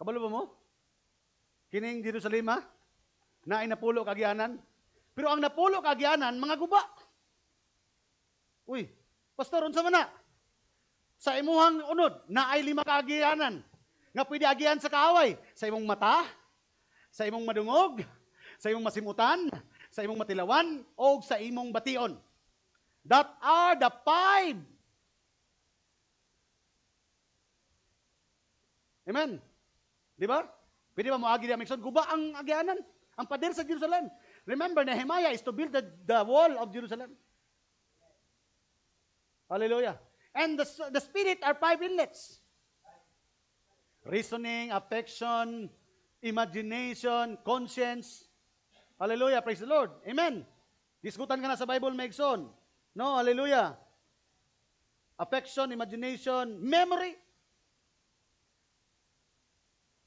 Kabalo ba mo? Kining Jerusalem ha? Na ay napulo ka agianan. Pero ang napulo ka agianan, mga guba. Uy, pastor, unsa man na? Sa imuhang unod, na ay lima ka agianan. Nga pwede agian sa kaaway. Sa imong mata, sa imong madungog, sa imong masimutan, sa imong matilawan, o sa imong bation. That are the five. Amen. Di ba? Pwede ba moagi di Amexon? Guba ang agianan. Ang pader sa Jerusalem. Remember, Nehemiah is to build the, the wall of Jerusalem. Hallelujah. And the, the Spirit are five inlets. Reasoning, affection, imagination, conscience. Hallelujah. Praise the Lord. Amen. Diskutan ka na sa Bible, Megson. No, hallelujah. Affection, imagination, memory.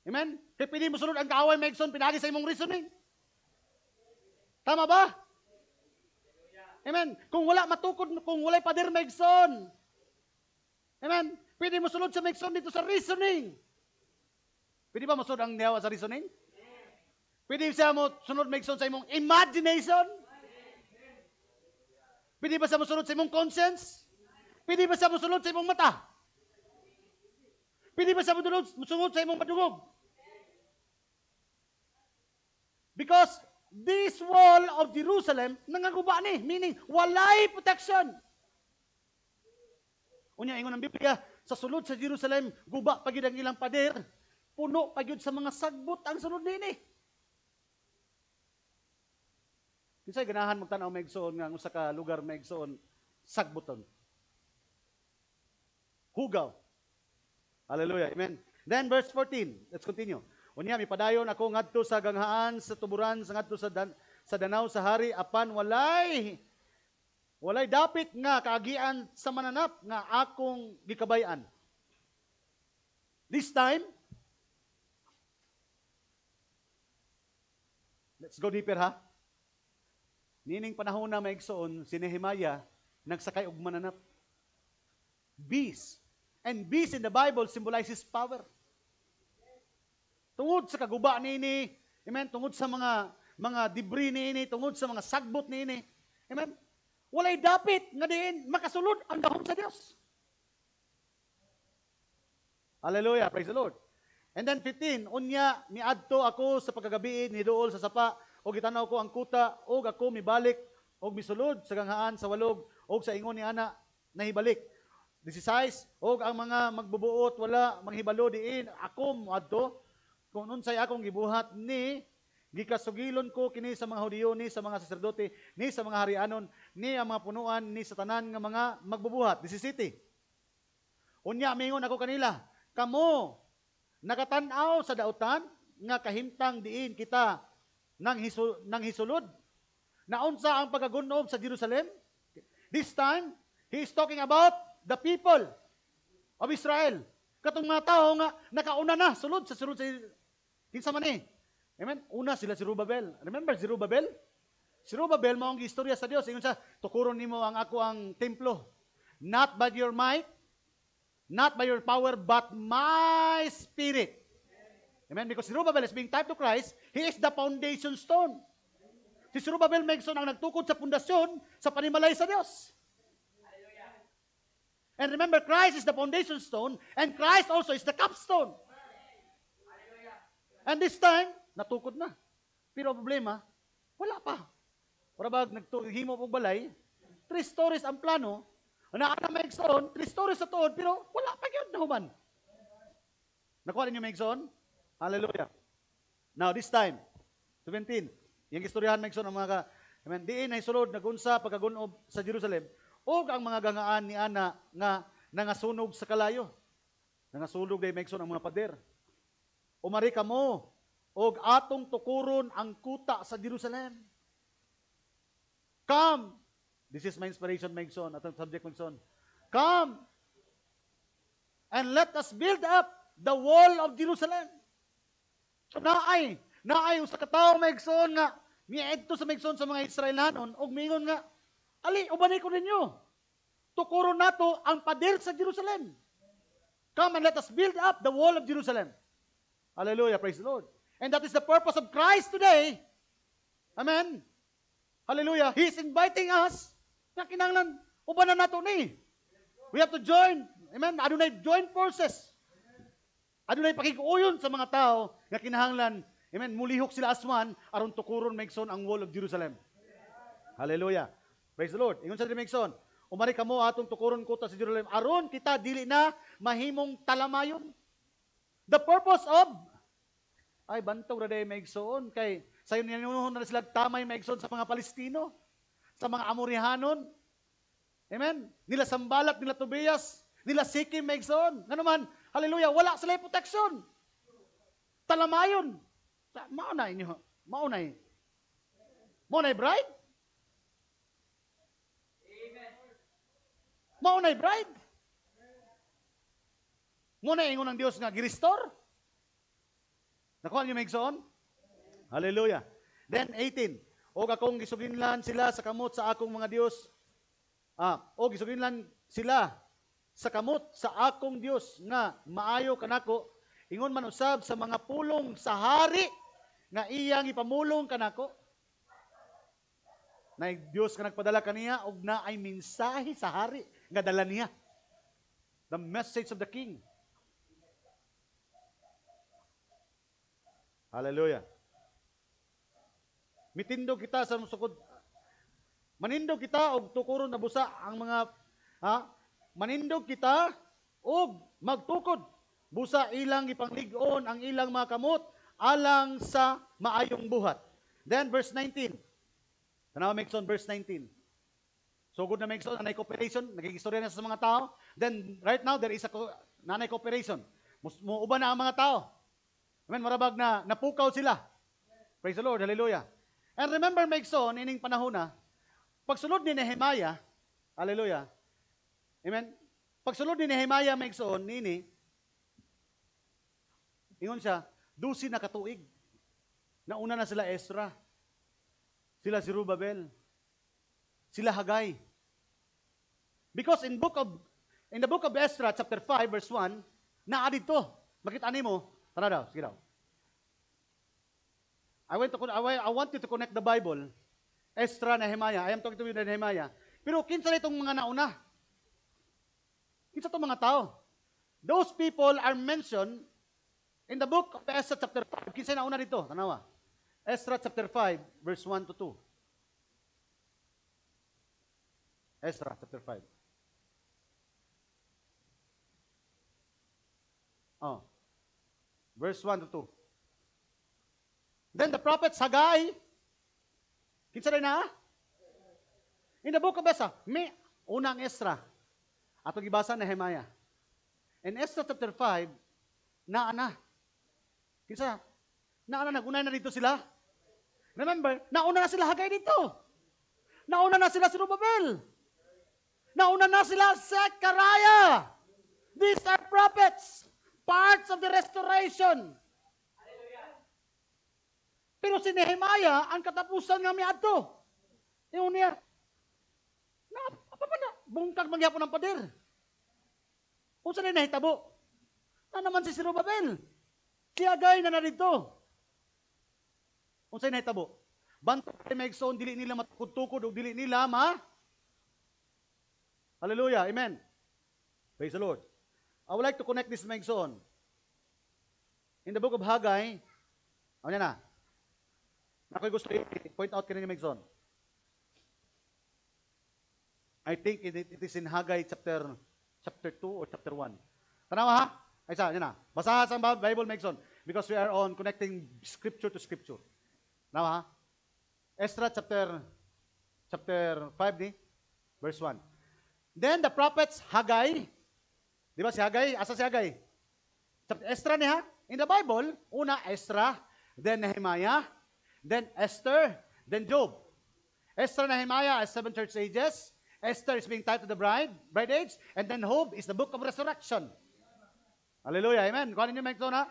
Amen? Kaya mo sunod ang kaaway, Megson, pinagi sa imong reasoning. Tama ba? Amen? Kung wala matukod, kung wala'y pader, Megson. Amen? Pwede mo sunod sa Megson dito sa reasoning. Pwede ba masunod ang niyawa sa reasoning? Pwede siya mo sunod Megson sa imong imagination? Pwede ba siya mo sunod sa imong conscience? Pwede ba siya mo sunod sa imong mata? Pwede ba siya mo sunod sa imong madungog? Because this wall of Jerusalem, nangaguba ni, meaning walay protection. Unya, ingon ang Biblia, sa sulod sa Jerusalem, guba pagid ang ilang pader, puno pagid sa mga sagbot ang sulod nini. Kinsay ganahan magtanaw megsoon nga usa ka lugar megsoon sagbuton. Hugaw. Hallelujah. Amen. Then verse 14. Let's continue. Unya mipadayon ako ngadto sa ganghaan sa tuburan sa ngadto sa dan, sa danaw sa hari apan walay walay dapit nga kaagian sa mananap nga akong gikabayan. This time Let's go deeper ha. Nining panahon na maigsoon, si Nehemiah, nagsakay og mananap. Beast. And beast in the Bible symbolizes power. Tungod sa kaguba nini, amen, tungod sa mga mga debris nini, tungod sa mga sagbot nini, amen, walay dapit nga diin makasulod ang gahom sa Dios. Hallelujah, praise the Lord. And then 15, unya ni adto ako sa pagkagabi ni dool sa sapa o gitanaw ko ang kuta o ako mibalik o misulod sa ganghaan sa walog o sa ingon ni ana nahibalik. 16, og ang mga magbubuot wala manghibalo diin ako adto. Kung unsay akong gibuhat ni gikasugilon ko kini sa mga Hudiyo ni sa mga saserdote ni sa mga harianon ni ang mga punuan ni sa tanan nga mga magbubuhat. 17 Unya mingon ako kanila kamo nakatan-aw sa dautan nga kahimtang diin kita nang hisul, nang hisulod naunsa ang pagagunob sa Jerusalem this time he is talking about the people of Israel katong mga tao nga nakauna na sulod sa sulod sa kinsa man eh Amen. Una sila si Rubabel. Remember si Rubabel? Si Rubabel mao ang istorya sa Dios ingon siya tukuron nimo ang ako ang templo. Not by your might, not by your power, but my spirit. Amen. Because si Rubabel is being typed to Christ, he is the foundation stone. Si Rubabel Megson ang nagtukod sa pundasyon sa panimalay sa Dios. And remember, Christ is the foundation stone, and Christ also is the capstone. And this time, natukod na. Pero problema, wala pa. Para bag naghimo og balay, three stories ang plano, na ana maigsoon, three stories sa tuod, pero wala pa gyud nahuman. Nakuha ninyo maigsoon? Hallelujah. Now, this time, 17, yung istoryahan maigsoon ang mga ka, Amen. Diin ay sulod nagunsa pagkagunob sa Jerusalem ug ang mga gangaan ni ana nga nangasunog sa kalayo. Nangasunog day maigsoon ang mga pader. Umari kamo og atong tukuron ang kuta sa Jerusalem. Come. This is my inspiration, Megson, atong subject, Megson. Come. And let us build up the wall of Jerusalem. So naay, naay usa ka tawo Megson nga miadto sa Megson sa mga Israelanon og mingon nga ali ubanay ko ninyo. Tukuron nato ang pader sa Jerusalem. Come and let us build up the wall of Jerusalem. Hallelujah, praise the Lord. And that is the purpose of Christ today. Amen. Hallelujah. He is inviting us na kinanglan uban na nato ni. We have to join. Amen. Adunay join forces. Adunay pakiguyon sa mga tao nga kinahanglan. Amen. Mulihok sila aswan aron tukuron Megson ang wall of Jerusalem. Hallelujah. Praise the Lord. Ingon sa Megson, umari kamo atong tukuron kuta sa Jerusalem aron kita dili na mahimong talamayon. The purpose of ay bantog ra day maigsoon kay sayo ninuhon na sila tamay maigsoon sa mga Palestino, sa mga Amorihanon. Amen. Nila Sambalat, nila Tobias, nila Sikim maigsoon. Nga naman, hallelujah, wala sila protection. Talamayon. Maunay niyo. Maunay. Maunay bride? Maunay bride? Muna ingon ng Dios nga girestore. Nakuha niyo Megson? Hallelujah. Then 18. O akong gisuginlan sila sa kamot sa akong mga Dios. Ah, o gisuginlan sila sa kamot sa akong Dios nga maayo kanako ingon man usab sa mga pulong sa hari nga iyang ipamulong kanako. Na Dios ka nagpadala kaniya og na ay mensahe sa hari nga dala niya. The message of the king. Hallelujah. Mitindog kita sa musukod. Manindog kita og tukuron na busa ang mga ha? Manindog kita og magtukod busa ilang ipanglig-on ang ilang mga kamot alang sa maayong buhat. Then verse 19. Tanawa Mexon verse 19. So good na Mexon, nanay cooperation, nagkikistorya na sa mga tao. Then right now there is a nanay cooperation. Muuban na ang mga tao. Amen, marabag na napukaw sila. Praise the Lord, hallelujah. And remember, Megson, ining panahon na, pagsulod ni Nehemiah, hallelujah, amen, pagsulod ni Nehemiah, Megson, nini, ingon siya, dusi na katuig. Nauna na sila Ezra. Sila si Rubabel. Sila Hagay. Because in book of in the book of Ezra chapter 5 verse 1, naa dito. Makita nimo, tara daw, sige daw. I want to I want- you to connect the Bible. Ezra, Nehemiah. I am talking to you Nehemiah. Pero kinsa na itong mga nauna? Kinsa itong mga tao? Those people are mentioned in the book of Ezra chapter 5. Kinsa nauna dito? Tanawa. Ezra chapter 5 verse 1 to 2. Ezra chapter 5. Oh. Verse 1 to 2. Then the prophet Haggai, kinsa na? In the book of Ezra, may unang Ezra. Ato gibasa Nehemiah. In Ezra chapter 5, naa na. Kinsa? Naa na, nag-unay na dito sila. Remember, nauna na sila Haggai dito. Nauna na sila si Rubabel. Nauna na sila Zechariah. These are prophets. Parts of the restoration. Pero si Nehemiah, ang katapusan nga miadto. Yung niya, na, apa pa na, bungkag mangyapon ng pader. Kung saan na nahitabo? Na naman si Zerubabel. Si Agay na narito. Kung saan nahitabo? Banto kay Megson, dili nila matukod-tukod o dili nila ma. Hallelujah, amen. Praise the Lord. I would like to connect this Megson. In the book of Haggai, ano na? Ako'y gusto i-point out kanina Megson. I think it, it is in Haggai chapter chapter 2 or chapter 1. Tanawa ha? Ay sa, yan na. Basaha sa Bible Megson because we are on connecting scripture to scripture. Tanawa ha? Ezra chapter chapter 5 ni verse 1. Then the prophets Haggai, di ba si Haggai? Asa si Haggai? Chapter Ezra ni ha? In the Bible, una Ezra, then Nehemiah, then Esther, then Job. Esther, Nehemiah are seven church ages. Esther is being tied to the bride, bride age, and then Job is the book of resurrection. Hallelujah, amen. Kuha ninyo may na?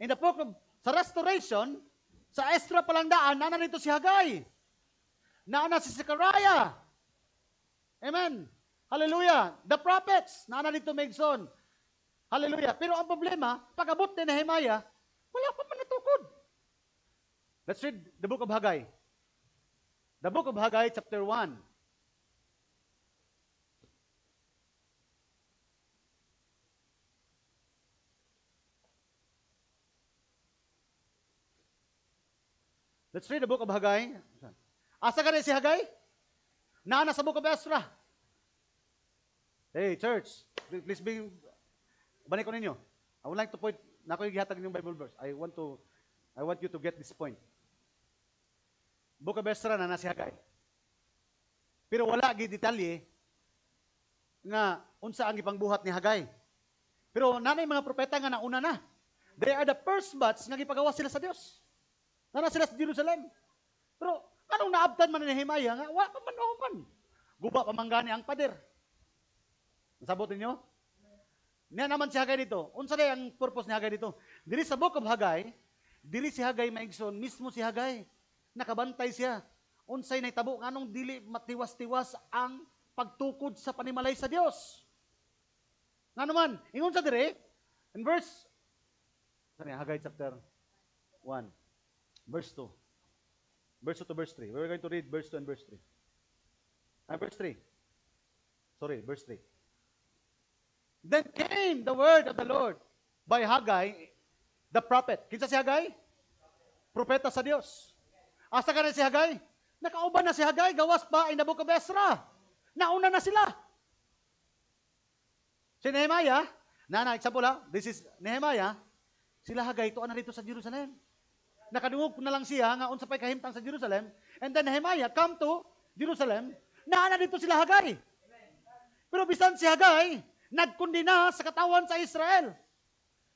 In the book of, sa restoration, sa Esther palang daan, nana nito si Haggai. Naana si Zechariah. Amen. Hallelujah. The prophets, nana dito Megson. Hallelujah. Pero ang problema, pag-abot ni Nehemiah, wala pa man natukod. Let's read the book of Haggai. The book of Haggai, chapter 1. Let's read the book of Haggai. Asa ka rin si Haggai? Na nasa book of Ezra. Hey, church, please be, balik ko ninyo. I would like to point, na ako yung gihatag yung Bible verse. I want to, I want you to get this point. Ezra na nasi Haggai. Pero wala gi detalye nga unsa ang ipangbuhat ni Haggai. Pero nanay mga propeta nga nauna na. They are the first batch nga gipagawa sila sa Dios. Nana sila sa Jerusalem. Pero anong naabtan man ni Nehemiah nga wa pa man man. Guba pa man gani ang pader. Nasabot ninyo? Niya naman si Haggai dito. Unsa day ang purpose ni Haggai dito? Dili sa book of Haggai, dili si Haggai maigsoon, mismo si Haggai nakabantay siya. Unsay nahitabo nganong dili matiwas-tiwas ang pagtukod sa panimalay sa Dios. Nga naman, ingon sa dire, in verse, yan? Haggai chapter 1, verse 2. Verse 2 to verse 3. We're going to read verse 2 and verse 3. Ah, verse 3. Sorry, verse 3. Then came the word of the Lord by Haggai, the prophet. Kinsa si Haggai? Propeta sa Dios. Asa ka na si Haggai? Nakauban na si Haggai, gawas pa of Ezra. Nauna na sila. Si Nehemiah, na na, example ha, this is Nehemiah, sila Haggai, ito na rito sa Jerusalem. Nakadungog na lang siya, nga unsa pa'y kahimtang sa Jerusalem, and then Nehemiah come to Jerusalem, na na dito sila Haggai. Pero bisan si Haggai, nagkundina sa katawan sa Israel.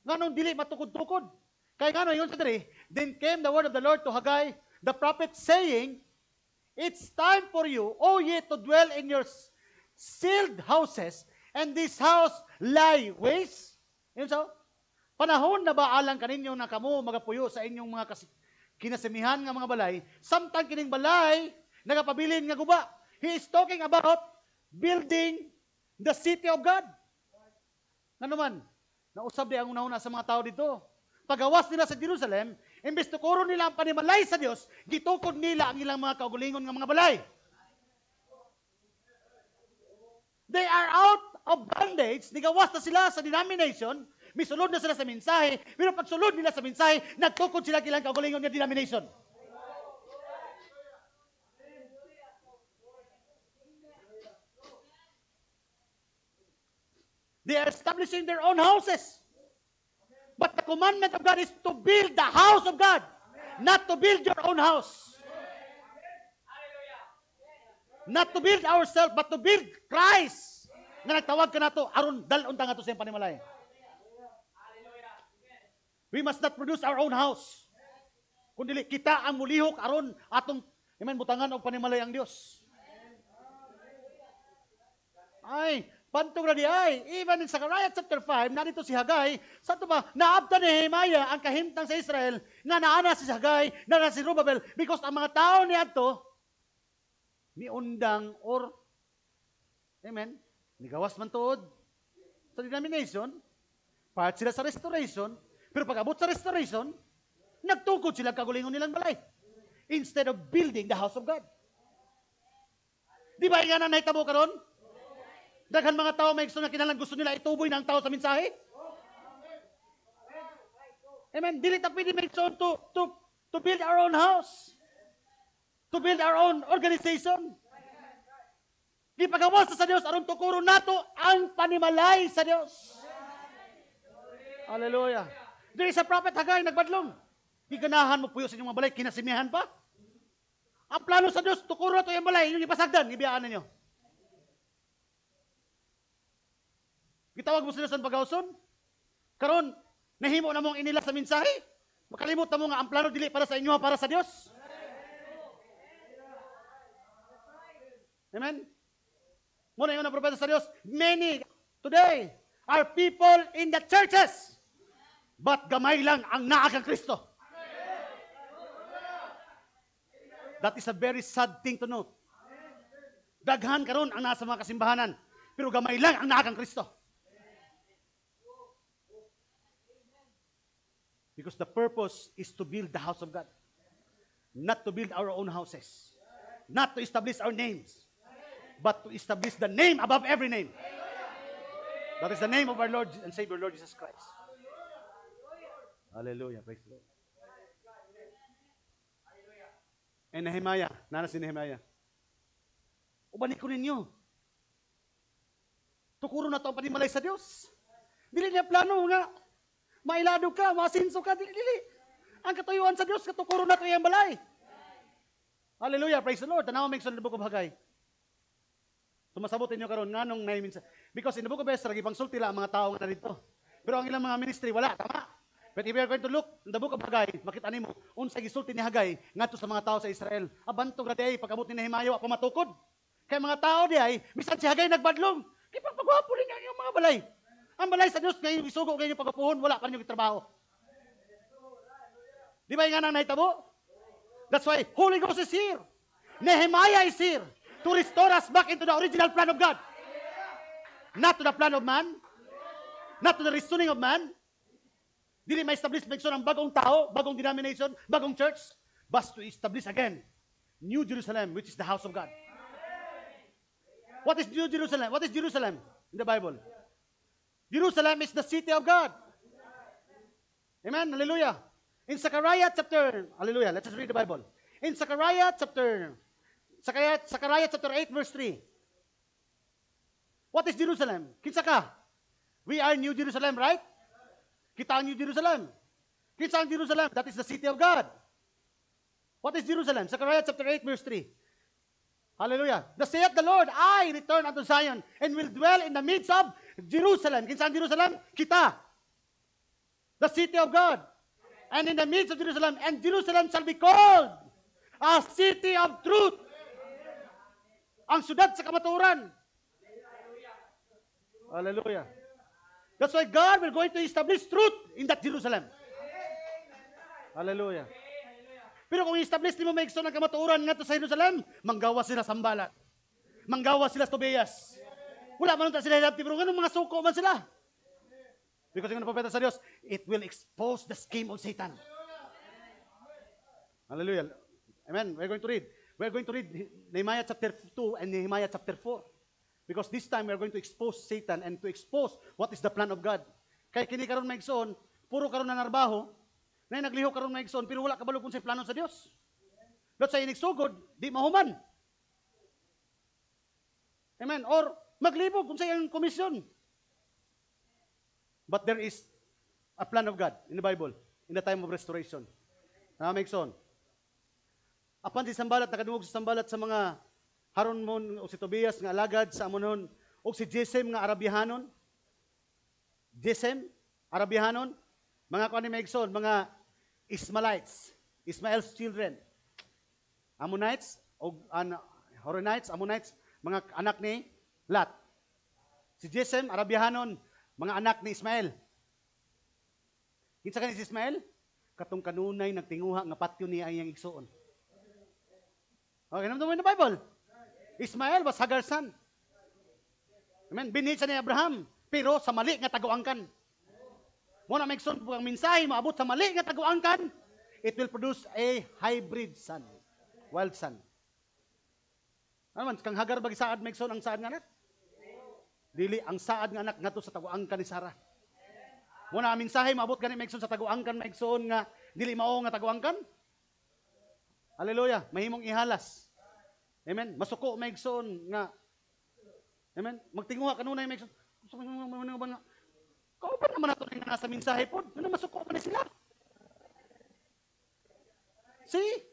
Nganong dili matukod-tukod. Kaya nga yun sa diri, then came the word of the Lord to Haggai, the prophet saying, It's time for you, O ye, to dwell in your sealed houses, and this house lie waste. Yun so? Panahon na ba alang kaninyo na kamo magapuyo sa inyong mga kas- kinasimihan nga mga balay, samtang kining balay, nagapabilin nga guba. He is talking about building the city of God. Nga naman, nausab di ang una-una sa mga tao dito. Pagawas nila sa Jerusalem, imbes tukuro nila ang panimalay sa Dios, gitukod nila ang ilang mga kaugulingon nga mga balay. They are out of bondage, nigawas na sila sa denomination, misulod na sila sa mensahe, pero pag sulod nila sa mensahe, nagtukod sila kilang kaugulingon nga denomination. They are establishing their own houses. But the commandment of God is to build the house of God, not to build your own house. Not to build ourselves, but to build Christ. Nga nagtawag ka na to, aron dalon ta nga to sa panimalay. We must not produce our own house. Kundi kita ang mulihok aron atong Amen, butangan og panimalay ang Dios. Ay, pantong na di ay. Even in Zechariah chapter 5, narito si Hagay, sa ito ba, naabta ni Nehemiah ang kahimtang sa Israel, nga naana si Hagay, naana si Rubabel, because ang mga tao niya to, ni undang or, amen, ni gawas man tuod sa denomination, part sila sa restoration, pero pag abot sa restoration, nagtukod sila kagulingon nilang balay instead of building the house of God. Di ba yan ang nahitabo karon? Daghan mga tao may gusto na kinalang gusto nila ituboy ng tao sa mensahe. Amen. Dili ta pwede make so to, to, to build our own house. To build our own organization. Di pagawas sa Dios aron tukuro nato ang panimalay sa Dios. Hallelujah. There is a prophet Hagay nagbadlong. Giganahan mo puyo sa inyong mga balay, kinasimihan pa. Ang plano sa Diyos, tukuro to yung balay, yung ipasagdan, ibiyaan ninyo. Gitawag mo sila sa pagawson. Karon, nahimo na mong inila sa mensahe. Makalimot na mo nga ang plano dili para sa inyo, para sa Dios. Amen? Muna yung propeta sa Dios, many today are people in the churches, but gamay lang ang naa kang Kristo. That is a very sad thing to note. Daghan karon ang nasa mga kasimbahanan, pero gamay lang ang naa kang Kristo. Because the purpose is to build the house of God. Not to build our own houses. Not to establish our names. But to establish the name above every name. That is the name of our Lord and Savior, Lord Jesus Christ. Hallelujah. Praise the Lord. And Nehemiah, nana si Nehemiah. Ubanin ko ninyo. Tukuro na to ang panimalay sa Diyos. Dili niya plano nga. Mailado ka, masinso ka, dili, dili. Ang katuyuan sa Diyos, katukuro na to yung balay. Hallelujah, praise the Lord. Tanawa may the book of Haggai. Sumasabutin nyo karon nga nung minsan. Because in the book of Esther, gipang sulti ang mga tao nga dito. Pero ang ilang mga ministry, wala, tama. But if you are going to look in the book of Haggai, makita nimo unsa gisulti ni Haggai ngadto sa mga tao sa Israel. Abanto ra ay pagabot ni Nehemiah wa pa matukod. Kay mga tao di ay bisan si Haggai nagbadlong. Kipagpagwapo rin ang mga balay. Ang balay sa Dios kay isugo kay pagapuhon wala pa niyo trabaho. Di ba nga nang nahitabo? That's why Holy Ghost is here. Nehemiah is here to restore us back into the original plan of God. Not to the plan of man. Not to the reasoning of man. Dili may establish so ng bagong tao, bagong denomination, bagong church, but to establish again New Jerusalem, which is the house of God. What is New Jerusalem? What is Jerusalem in the Bible? Jerusalem is the city of God. Amen. Hallelujah. In Zechariah chapter, hallelujah, let's just read the Bible. In Zechariah chapter, Zechariah, Zechariah chapter 8 verse 3. What is Jerusalem? Kinsa ka? We are New Jerusalem, right? Kita ang New Jerusalem. Kita ang Jerusalem. That is the city of God. What is Jerusalem? Zechariah chapter 8 verse 3. Hallelujah. The saith the Lord, I return unto Zion and will dwell in the midst of Jerusalem. Kinsa ang Jerusalem? Kita. The city of God. And in the midst of Jerusalem. And Jerusalem shall be called a city of truth. Ang sudad sa kamaturan. Hallelujah. That's why God will going to establish truth in that Jerusalem. Hallelujah. Pero kung i-establish nimo maigsoon ang kamatuoran ngadto sa Jerusalem, manggawas sila sambalat. Manggawas sila sa Tobias. Wala man unta sila hilabti pero nganong mga suko man sila. Because yung napapeta sa Dios, it will expose the scheme of Satan. Hallelujah. Amen. We're going to read. We're going to read Nehemiah chapter 2 and Nehemiah chapter 4. Because this time we're going to expose Satan and to expose what is the plan of God. Kay kini karon maigsoon, puro karon na narbaho, na nagliho karon maigsoon pero wala kabalo kung sa plano sa Dios. Lot sa inigsugod, di mahuman. Amen. Or maglibog kung sa iyang komisyon. But there is a plan of God in the Bible in the time of restoration. Na maigsoon. Apan si Sambalat nakadungog si Sambalat sa mga haron mo o si Tobias nga alagad sa amonon o si Jesem nga Arabiahanon. Jesem, Arabiahanon, mga kuan ni Maigson, mga Ismailites, Ismael's children. Ammonites o an, Horonites, Ammonites, mga anak ni Lot. Si Jesem, Arabiahanon, mga anak ni Ismael. Kinsa kani si Ismael? Katong kanunay nagtinguha nga patyo niya ang igsuon. Okay, naman the Bible. Ismael was Hagar's son. Amen. Binhit siya ni Abraham, pero sa mali nga taguangkan. Mo na megson po ang mensahe maabot sa mali nga taguangkan, it will produce a hybrid son, wild son. Ano man, kang Hagar bagi saad megson ang saad nga anak? Dili ang saad nga anak ngadto sa taguangkan ni Sarah. Mo na mensahe maabot gani megson sa taguangkan megson nga dili mao nga taguangkan. Hallelujah, mahimong ihalas. Amen. Masuko maigsoon nga. Amen. Magtinguha kanunay maigsoon. Kauban naman nato nga nasa mensahe po. Ano masuko pa ni sila? See?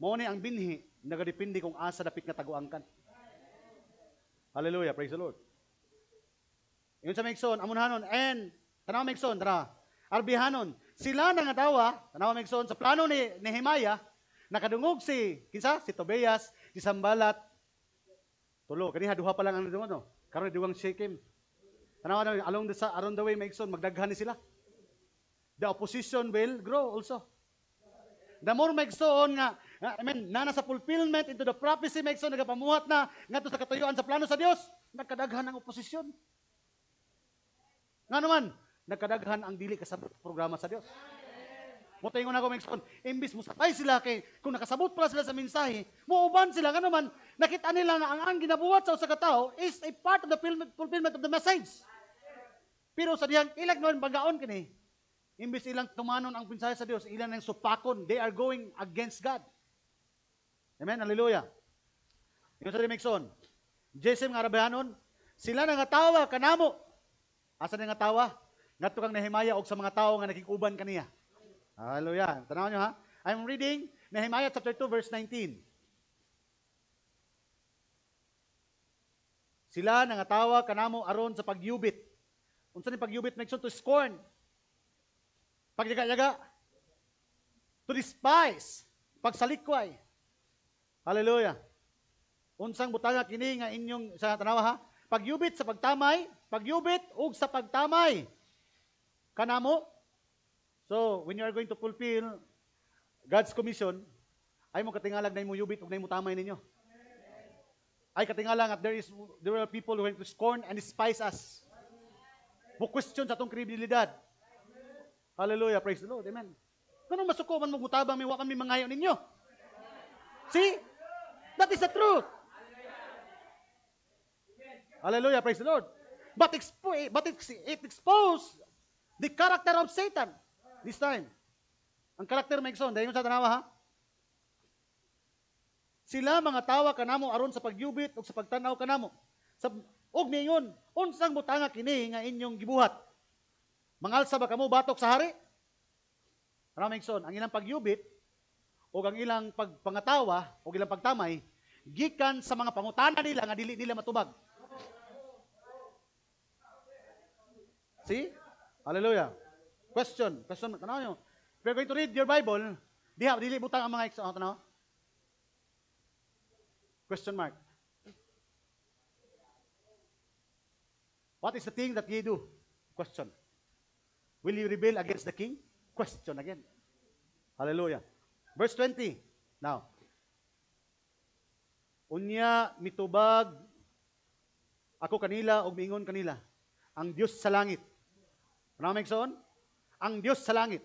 Mo ni ang binhi nagadepende kung asa dapit nga taguangkan. Hallelujah, praise the Lord. Yun sa Megson, amunhanon, and, tanaw Megson, tara, arbihanon, sila na nga dawa, tanaw Megson, sa plano ni Nehemiah, nakadungog si, kinsa, si Tobias, si Sambalat, tulo, kaniha duha pa lang ang dungo, no? Karon duwang Shechem. Tanaw na, along the, around the way, Megson, magdaghan ni sila. The opposition will grow also. The more Megson nga, I mean, na nasa fulfillment into the prophecy, Megson, nagapamuhat na, nga to sa katuyuan sa plano sa Dios, nagkadaghan ang oposisyon. Nga naman, nagkadaghan ang dili kasabot programa sa Dios. Mo tingon ako Megson, imbis mo sabay sila kay kung nakasabot pala sila sa mensahe, muuban sila nga naman, nakita nila nga ang ang ginabuhat sa usa ka tawo is a part of the fulfillment of the message. Pero sa diyang ilag noon bagaon kini, imbis ilang tumanon ang mensahe sa Dios, ilang nang supakon, they are going against God. Amen, hallelujah. Yung sa Megson, Jesem nga Arabianon, sila na nga tawa kanamo. Asa na nga tawa? Ngadto kang Nehemiah og sa mga tawo nga nakikuban kaniya. Hallelujah. Tanaw nyo ha. I'm reading Nehemiah chapter 2 verse 19. Sila nangatawa kanamo aron sa pagyubit. Unsa ni pagyubit Megson to scorn. Pagyaga-yaga. To despise. Pagsalikway. Hallelujah. Unsang butanga kini nga inyong sa tanawa ha? Pagyubit sa pagtamay, pagyubit ug sa pagtamay. Kanamo So, when you are going to fulfill God's commission, ay mo katingalag na mo yubit ug na mo tamay ninyo. Ay katingalang at there is there are people who want to scorn and despise us. Mo question sa atong kredibilidad. Hallelujah, praise the Lord. Amen. Kanang masuko man mo mutabang mi wa kami mangayo ninyo. See? That is the truth. Hallelujah, praise the Lord. But, expo but it, exposed the character of Satan. This time. Ang karakter Megson, dahil mo sa tanawa ha? Sila mga tawa kanamo aron sa pagyubit o sa pagtanaw kanamo. Sa og niyon, unsang butanga kini nga inyong gibuhat? Mangalsa ba kamo batok sa hari? Ano Megson, ang ilang pagyubit o ang ilang pagpangatawa o ilang pagtamay gikan sa mga pangutana nila nga dili nila matubag. See? Hallelujah. Question. Question. Tanaw nyo. If you're going to read your Bible, diha, dili butang ang mga ex... Oh, tanaw. Question mark. What is the thing that ye do? Question. Will you rebel against the king? question again. Hallelujah. Verse 20. Now, Unya mitubag ako kanila og miingon kanila ang Dios sa langit. Ano megson? Ang Dios sa langit.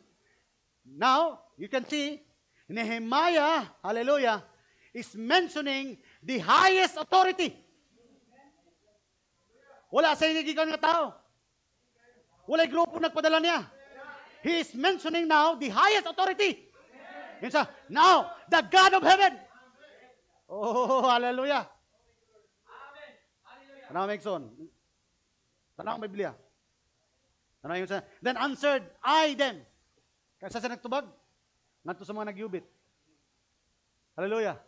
Now, you can see Nehemiah, hallelujah, is mentioning the highest authority. Wala sa inigikan nga tao. Wala grupo nagpadala niya. He is mentioning now the highest authority. Yun sa, now, the God of heaven. Oh, hallelujah. Tanaw Megson. Tanaw ang Biblia. Tanaw yung sa, then answered I them. Kaya sa nagtubag, ngadto sa mga nagyubit. Hallelujah.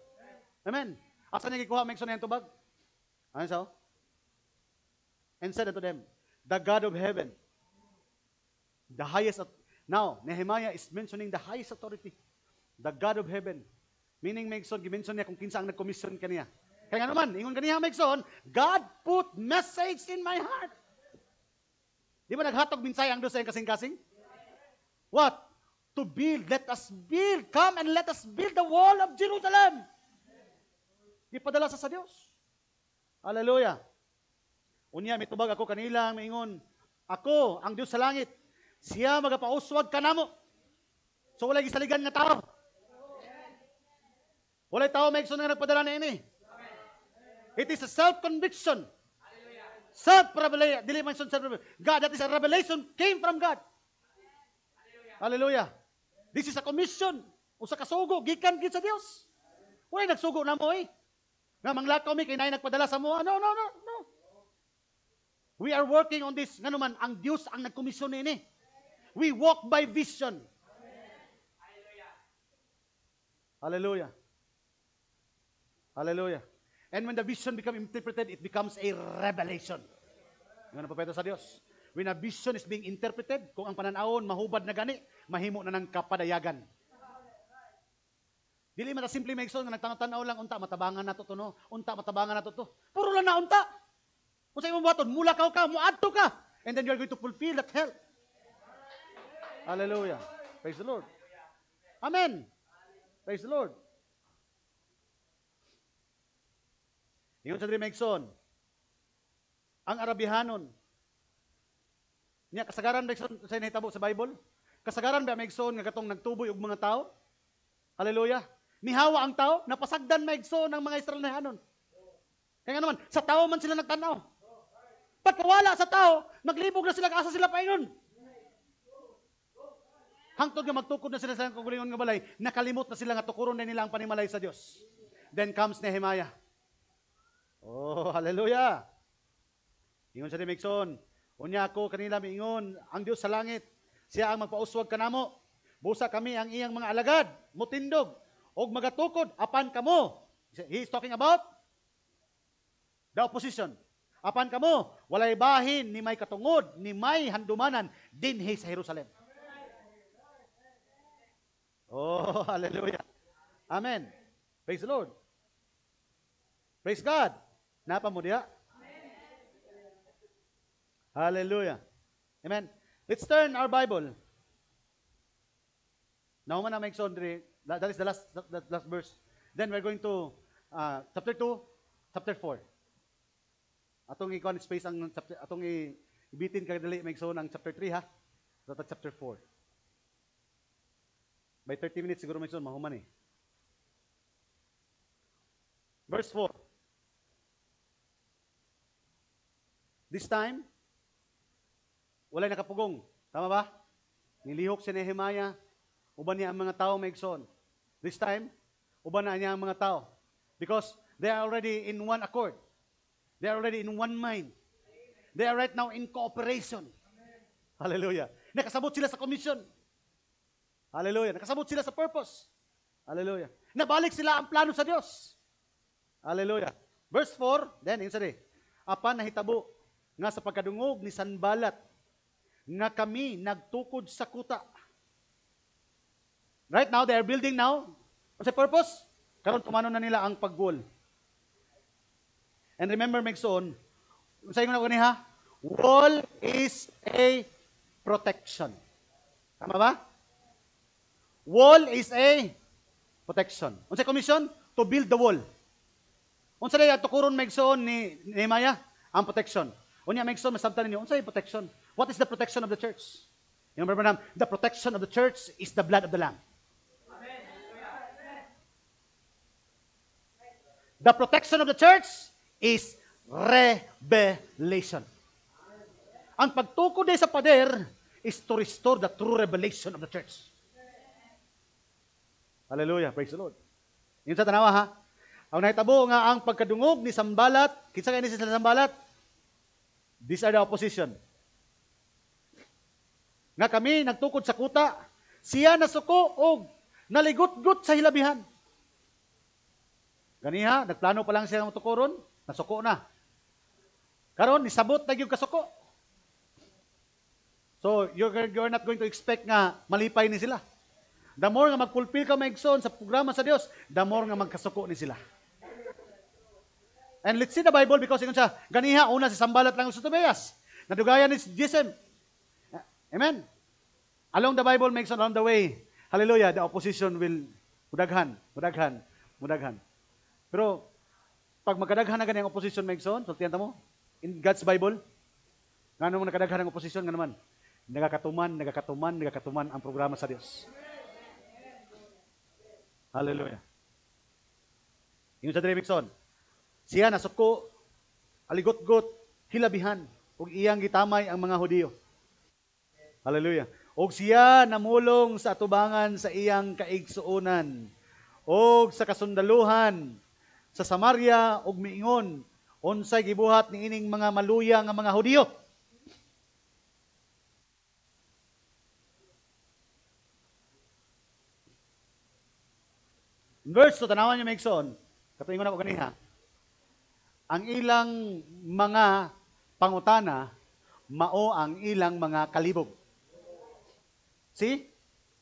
Amen. Asa niya gikuha Megson yung tubag? Ano sa? And said unto them, the God of heaven, the highest, now, Nehemiah is mentioning the highest authority, the God of heaven. Meaning, Megson, gimension niya kung kinsa ang nag-commission kaniya. Kaya nga naman, ingon kaniya, Megson, God put message in my heart. Di ba naghatog minsay ang doon sa kasing-kasing? What? To build, let us build. Come and let us build the wall of Jerusalem. Ipadala sa sa Dios. Hallelujah. Unya, may tubag ako kanila, maingon, ako, ang Diyos sa langit, siya magapauswag ka namo. So, wala gisaligan nga tao. Wala tao may na nagpadala na ini. It is a self-conviction. Self-revelation. Dili man self God, that is a revelation came from God. Hallelujah. This is a commission. Usa ka sugo, gikan gid sa Dios. Wala nagsugo na mo eh. Nga manglakaw mi kay nay nagpadala sa mo. No, no, no, no. We are working on this. Nga ang Dios ang nagkomisyon ini. We walk by vision. Hallelujah. Hallelujah. And when the vision become interpreted, it becomes a revelation. Nga na sa Dios. When a vision is being interpreted, kung ang pananawon mahubad na gani, mahimo na ng kapadayagan. Dili man simple maigsoon nga nagtanaw lang unta matabangan nato to no. Unta matabangan nato to. Puro lang na unta. Unsa imong buhaton? Mula ka ka, muadto ka. And then you are going to fulfill that health. Hallelujah. Praise the Lord. Amen. Praise the Lord. Ingon sa diri. Ang Arabihanon. Nya kasagaran ba sa nahitabo sa Bible? Kasagaran ba maigsoon nga katong nagtuboy og mga tao? Hallelujah. Mihawa ang tao, napasagdan maigsoon ng mga Israelihanon. Kaya nga naman, sa tao man sila nagtanaw. Pagkawala sa tao, naglibog na sila, kaasa sila paingon. Hangtod nga magtukod na sila sa kagulingon nga balay, nakalimot na sila nga tukuron na nila ang panimalay sa Dios. Then comes Nehemiah. Oh, hallelujah. Ingon sa Dimikson, unya ako kanila miingon, ang Dios sa langit, siya ang magpauswag kanamo. Busa kami ang iyang mga alagad, mutindog, og magatukod apan kamo. He is talking about the opposition. Apan kamo, walay bahin ni may katungod, ni may handumanan dinhi sa Jerusalem. Oh, hallelujah. Amen. Praise the Lord. Praise God. Napa mo diha? Hallelujah. Amen. Let's turn our Bible. Now man na may that is the last that last verse. Then we're going to uh, chapter 2, chapter 4. Atong i space ang chapter atong ibitin kag dali may ang chapter 3 ha. So chapter 4. By 30 minutes siguro may mahuman eh. Verse 4. This time, walay nakapugong. Tama ba? Nilihok si Nehemiah, uban niya ang mga tao maigsoon. This time, uban na niya ang mga tao. Because they are already in one accord. They are already in one mind. They are right now in cooperation. Hallelujah. Nakasabot sila sa commission. Hallelujah. Nakasabot sila sa purpose. Hallelujah. Nabalik sila ang plano sa Diyos. Hallelujah. Verse 4, then, yun sabi, Apan nahitabo nga sa pagkadungog ni Sanbalat nga kami nagtukod sa kuta. Right now, they are building now. What's the purpose? Karon tumano na nila ang pagwall. And remember, Megson, sa inyo na ko ha? Wall is a protection. Tama ba? Wall is a protection. Unsa commission? To build the wall. Unsa day tukuron maigsoon ni Nehemiah? Ang protection. Unya maigsoon masabtan ninyo, unsa yung protection? What is the protection of the church? You Brother Branham, the protection of the church is the blood of the Lamb. The protection of the church is revelation. Ang pagtukod din sa pader is to restore the true revelation of the church. Hallelujah. Praise the Lord. Yun sa tanawa ha. Ang nahitabo nga ang pagkadungog ni Sambalat, kinsa kay ni si Sambalat? These are the opposition. Nga kami nagtukod sa kuta, siya nasuko og naligot-got sa hilabihan. Ganiha, nagplano pa lang siya ng tukuron, nasuko na. Karon nisabot na gyud kasuko. So, you're, you're not going to expect nga malipay ni sila. The more nga magpulpil ka maigsoon sa programa sa Dios, the more nga magkasuko ni sila. And let's see the Bible because ingon siya, ganiha una si Sambalat lang sa Tobias. Nadugayan ni Jesem. Amen. Along the Bible makes along the way. Hallelujah, the opposition will mudaghan, mudaghan, mudaghan. Pero pag magkadaghan na ganyan opposition maigsoon, sultihan ta mo in God's Bible, ngano mo nakadaghan ng opposition nga naman? Nagakatuman, nagakatuman, nagakatuman ang programa sa Dios. Hallelujah. Yun sa Dremixon. Siya nasuko, aligot-got, hilabihan, ug iyang gitamay ang mga Hudiyo. Hallelujah. Og siya namulong sa atubangan sa iyang kaigsuonan, og sa kasundaluhan, sa Samaria, og miingon, unsay gibuhat ni ining mga maluya nga mga Hudiyo. Verse 2, tanawan niyo Megson, katuingon ako ganiha, ang ilang mga pangutana, mao ang ilang mga kalibog. See?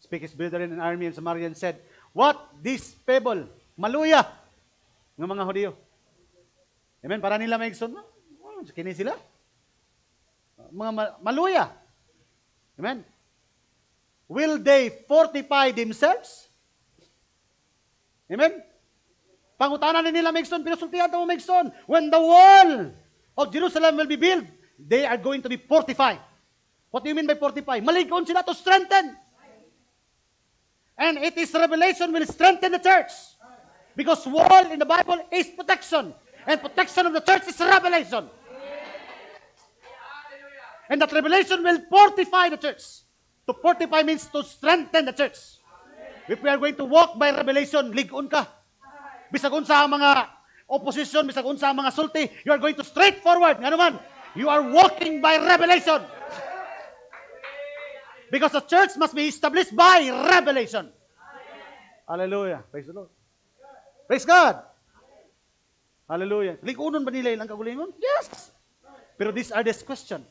Speak brethren in army and Samaritan said, What this people? Maluya ng mga Hudiyo. Amen? Para nila may igsoon, oh, kini sila. Mga ma- maluya. Amen? Will they fortify themselves? Amen? Pangutanan ni nila Megson, pinusultihan mo Megson, when the wall of Jerusalem will be built, they are going to be fortified. What do you mean by fortify? Malikon sila to strengthen. And it is revelation will strengthen the church. Because wall in the Bible is protection. And protection of the church is revelation. And that revelation will fortify the church. To fortify means to strengthen the church. If we are going to walk by revelation, ligon ka. Bisag unsa ang mga opposition, bisag unsa ang mga sulti, you are going to straight forward. Nga naman, you are walking by revelation. Because the church must be established by revelation. Hallelujah. Praise the Lord. Praise God. Hallelujah. Ligunon ba nila ilang kagulingon? Yes. Pero these are this question.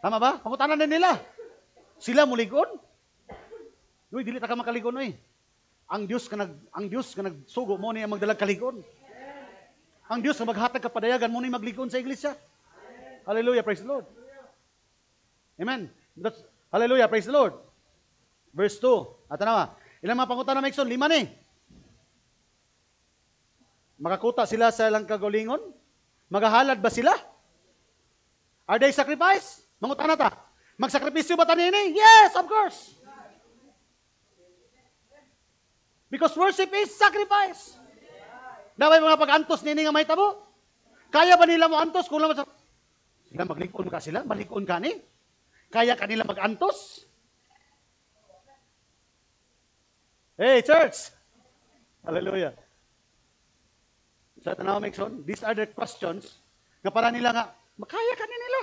Tama ba? Pangutanan din nila. Sila muligon? Uy, dili ta ka makaligon oy. Ang Dios ka nag ang Dios ka nagsugo mo ni ang magdalag kaligon. Ang Dios nga maghatag ka padayagan mo ni magligon sa iglesia. Hallelujah, praise the Lord. Amen. That's, hallelujah, praise the Lord. Verse 2. At na Ilang mga pangutan na Mekson? Lima ni. Makakuta sila sa ilang kagulingon? Magahalad ba sila? Are they sacrifice? Mangutan na ta. Magsakripisyo ba tanini? Yes, of course. Because worship is sacrifice. Daway mga pag-antos nini nga may tabo. Kaya ba nila mo antos kung lang sa sila maglikon ka sila, malikon ka ni? Kaya kanila mag-antos? Hey, church! Hallelujah. Sa tanaw Mixon, these are the questions nga para nila nga, makaya ka ni nila.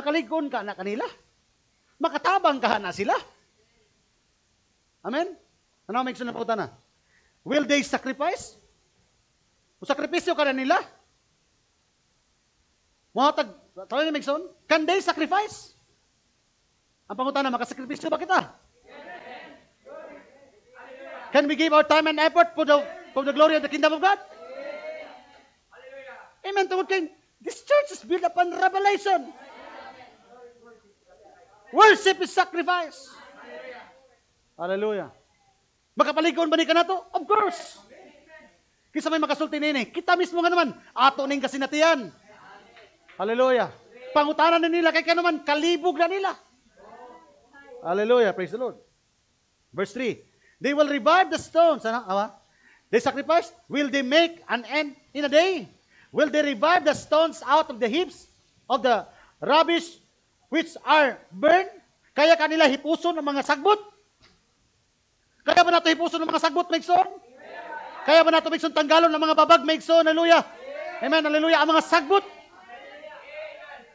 Makalikon ka na kanila. Makatabang ka na sila. Amen? Ano may na na? Will they sacrifice? O sakripisyo ka na nila? Mga tag, tawag ni Megson, can they sacrifice? Ang pangutan na, makasakripisyo ba kita? Can we give our time and effort for the, for the glory of the kingdom of God? Amen. Tungod kay, this church is built upon revelation. Worship is sacrifice. Hallelujah. Makapaligon ba ni ka na to? Of course. Kisa may makasulti nini. Kita mismo nga naman. Ato ning kasinatian. Hallelujah. Pangutanan na nila kay ka naman. Kalibog na nila. Hallelujah. Praise the Lord. Verse 3. They will revive the stones. Ano? Awa? They sacrificed. Will they make an end in a day? Will they revive the stones out of the heaps of the rubbish which are burned? Kaya kanila hipuson ng mga sagbot? Kaya ba nato hipuson ng mga sagbot, Megson? Kaya ba nato Megson tanggalon ng mga babag, Megson? Hallelujah. Amen, hallelujah. Ang mga sagbot.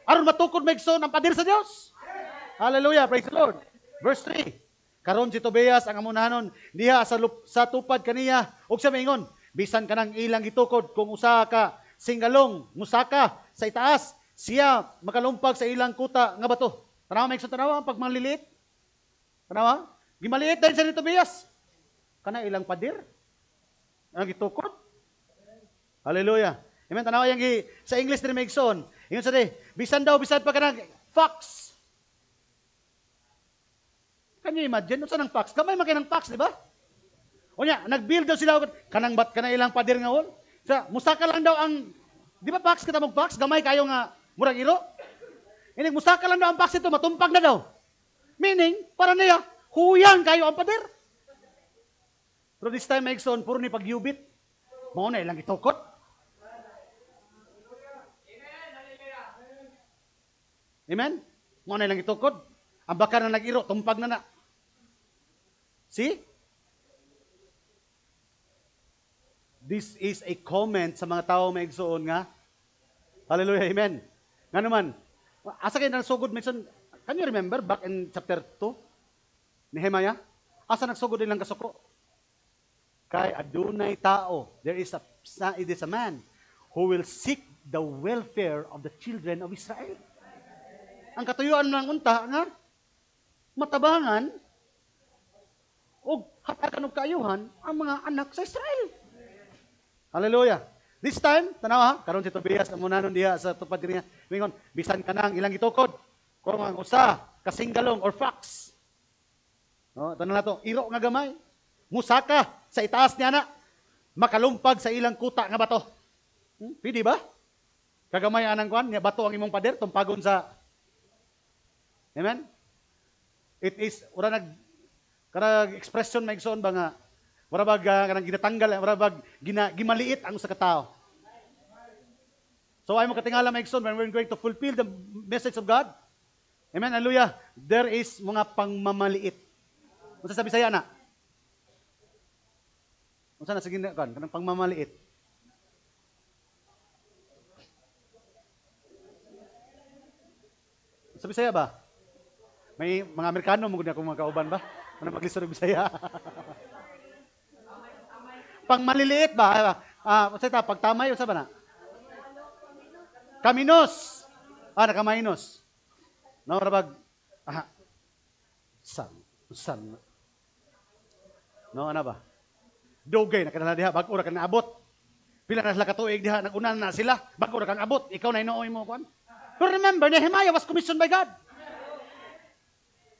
Aron matukod, Megson, ang padir sa Diyos. Hallelujah, praise the Lord. Verse 3. Karon si Tobias ang amunahanon diha sa, lup, sa tupad kaniya ug sa maingon bisan kanang ilang gitukod kung usa ka singgalong musaka sa itaas siya makalumpag sa ilang kuta nga bato. Tanawa may tanawa ang pagmanglilit. Tanawa? Gimaliit dahil sa ni Tobias. Kana ilang padir. Ang gitukod. Hallelujah. Amen. Tanawa yang gi, sa English ni Megson. Ingon sa di, bisan daw bisan pa kanang fox. Can you imagine? Ano sa nang fax? Kamay man ng fax, di ba? O niya, nag-build daw sila, kanang bat ka na ilang padir nga hon. Sa, musaka lang daw ang, di ba fax kita mong fax? Gamay kayo nga, murag iro. Ini, musaka lang daw ang fax ito, matumpag na daw. Meaning, para niya, huyang kayo ang padir. Pero this time, Exxon, puro ni pagyubit. Mao na ilang itukot. Amen? Mao na ilang itukot. Ang baka na nag-iro, tumpag na na. See? This is a comment sa mga tao may igsuon nga. Hallelujah, amen. Nga naman, asa kayo nagsugod, Mason, can you remember back in chapter 2? Nehemiah? Asa nagsugod nilang kasuko? Kay adunay tao, there is a, it is a man who will seek the welfare of the children of Israel. Ang katuyuan ng unta nga, matabangan o hatagan og kaayuhan ang mga anak sa Israel. Hallelujah. This time, tanawa, karon si Tobias ang munanon diha sa tupad niya. Mingon, bisan ka nang ilang itukod. Kung ang usa, kasinggalong or fox. No, tanan nato, iro nga gamay. Musaka sa itaas niya na. Makalumpag sa ilang kuta nga bato. Hmm? Pwede ba? Kagamay anang kwan, niya bato ang imong pader, tumpagon sa Amen? It is, wala nag, karag expression may igsoon ba nga, wala bag, uh, ginatanggal, wala bag, gina, gimaliit ang sa katao. So ay mo katingala may igsoon when we're going to fulfill the message of God. Amen, hallelujah. There is mga pangmamaliit. Unsa sabi saya na? Unsa na sige kan, kanang pangmamaliit. Sabi saya ba? May mga Amerikano mo akong mga kauban ba? Ano maglisod ng Bisaya? Pang maliliit ba? Ah, uh, ta pagtamay unsa ba na? Kaminos. Ah, nakamainos. No, rabag ah, san san No, ano ba? Dugay na kanila diha bag ora ka naabot. Pila na sila katuig diha naguna na sila bag ora ka naabot. Ikaw na inuoy mo kon. But remember, Nehemiah was commissioned by God.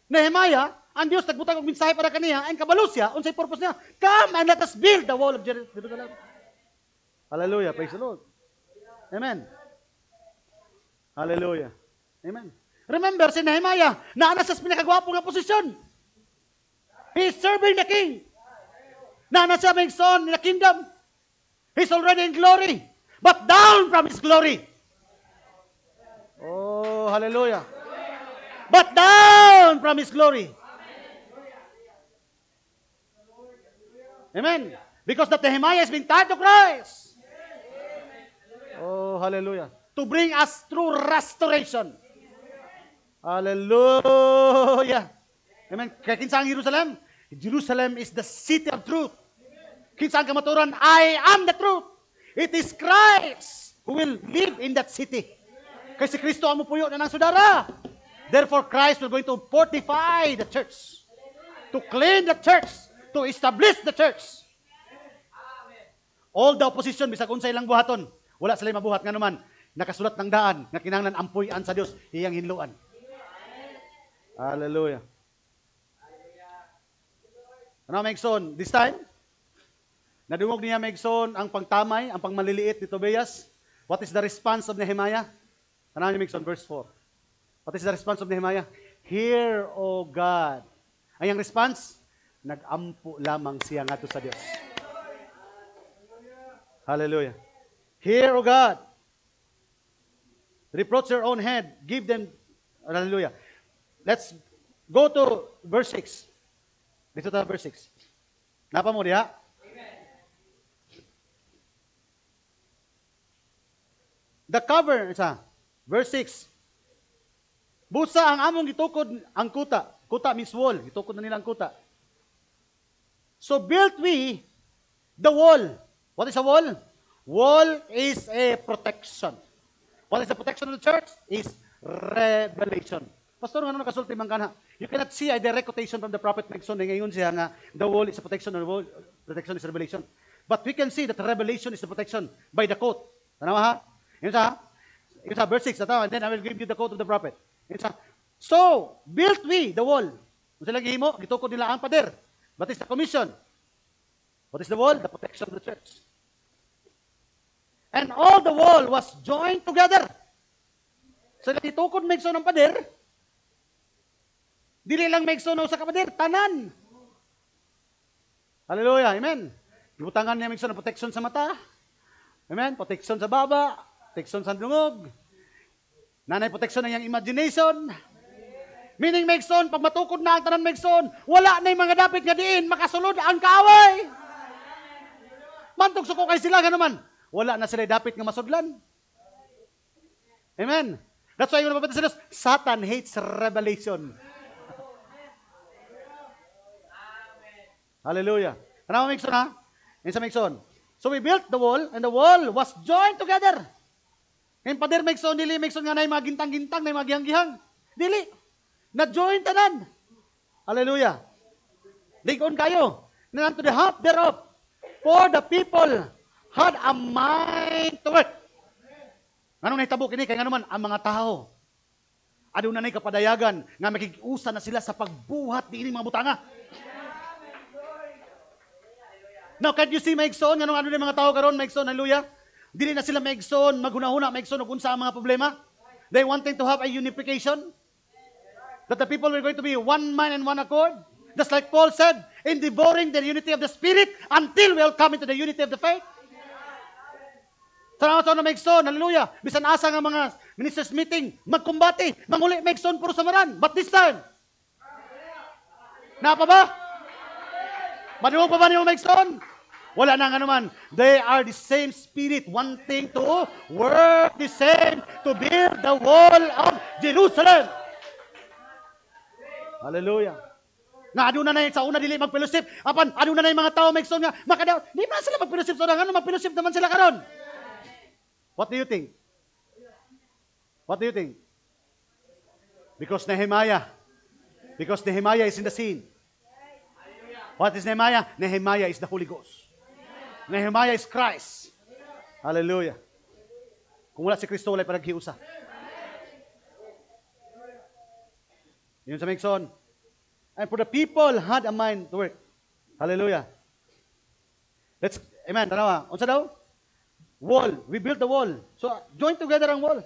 Nehemiah, ang Diyos nagbutang og mensahe para kaniya, ang kabalo siya, unsay purpose niya? Come and let us build the wall of Jerusalem. Hallelujah, praise the Lord. Amen. Hallelujah. Amen. Remember si Nehemiah, naana sa pinakagwapo nga posisyon. He is serving the king. Naana siya may son in the kingdom. He's already in glory. But down from his glory. Oh, hallelujah. But down from his glory. Amen. Because that Nehemiah has been tied to Christ. Oh, hallelujah. To bring us through restoration. Hallelujah. Amen. Kaya kinsa ang Jerusalem? Jerusalem is the city of truth. Kinsa ang kamaturan? I am the truth. It is Christ who will live in that city. Kasi Kristo ang mupuyo na ng sudara. Therefore, Christ will going to fortify the church. To clean the church. To establish the church. All the opposition, bisag unsay lang buhaton. Wala sila mabuhat nga naman. Nakasulat ng daan, nga kinanglan ampuyan sa Dios, iyang hinluan. Hallelujah. Ano Megson? This time, nadungog niya Megson ang pangtamay, ang pangmaliliit ni Tobias. What is the response of Nehemiah? Ano niya Megson? Verse 4. What is the response of Nehemiah? Hear, O God. Ang iyang response, nag-ampo lamang siya nga sa Dios. Hallelujah. Hear, O God. Reproach your own head. Give them, hallelujah. Let's go to verse 6. Dito tayo verse 6. Napa mo diha? The cover, isa. Verse 6. Busa ang among gitukod ang kuta. Kuta means wall. Gitukod na nila ang kuta. So built we the wall. What is a wall? Wall is a protection. What is the protection of the church? Is revelation. Pastor, ano nakasulti man kana? You cannot see a direct quotation from the prophet na ngayon siya nga the wall is a protection or the wall, protection is revelation. But we can see that revelation is the protection by the quote. Tanawa ha? Yun sa, yun sa verse 6, ito, and then I will give you the quote of the prophet. Yun sa, so, built we the wall. Kung sila gihimo, gitukod nila ang pader. What is the commission? What is the wall? The protection of the church. And all the wall was joined together. So, gitukod may ng pader, Dili lang may no sa kapader, tanan. Hallelujah, amen. Ibutangan niya may ng protection sa mata. Amen, protection sa baba, protection sa dungog. Nanay protection ng iyang imagination. Meaning Megson, pag matukod na ang tanan Megson, wala na yung mga dapat nga diin, makasulod ang kaaway. Mantog suko kay sila, naman. Wala na sila dapat nga masudlan. Amen. That's why yung napapatid sa Diyos, Satan hates revelation. Hallelujah. Ano Mixon ha? Yan sa Mixon. So we built the wall and the wall was joined together. Ngayon pader Mixon, dili Mixon nga na mga gintang-gintang, na mga gihang-gihang. Dili. Na-join tanan. Hallelujah. Ligon kayo. Na to the half thereof. For the people had a mind to work. Anong nahitabo kini kay naman ang mga tao. Ado na nay kapadayagan nga makikiusa na sila sa pagbuhat ni mga butanga. Now, can you see maigsoon? Anong ano yung mga tao karon maigsoon? Hallelujah. Dili na sila maigsoon, maghuna-huna, maigsoon, kung sa mga problema. They wanting to have a unification. That the people were going to be one mind and one accord. Just like Paul said, in devouring the unity of the Spirit until we all come into the unity of the faith. Salamat sa na maigsoon. Hallelujah. Bisan asa nga mga ministers meeting, magkumbati, manguli maigsoon puro samaran. But this time, Napa ba? Manuwag pa ba niyo maigsoon? Wala nang ano man. They are the same spirit wanting to work the same to build the wall of Jerusalem. Hallelujah. Nga aduna na sa una dili magfellowship. Apan aduna na mga tao maigsoon nga makadaw. Di man sila magfellowship sa ano magfellowship naman sila karon. What do you think? What do you think? Because Nehemiah. Because Nehemiah is in the scene. What is Nehemiah? Nehemiah is the Holy Ghost. Nehemiah is Christ. Hallelujah. Kung wala si Kristo, wala panaghiusa. Yun sa Mixon. And for the people had a mind to work. Hallelujah. Let's, amen, tanawa. Unsa daw? Wall. We built the wall. So, join together ang wall.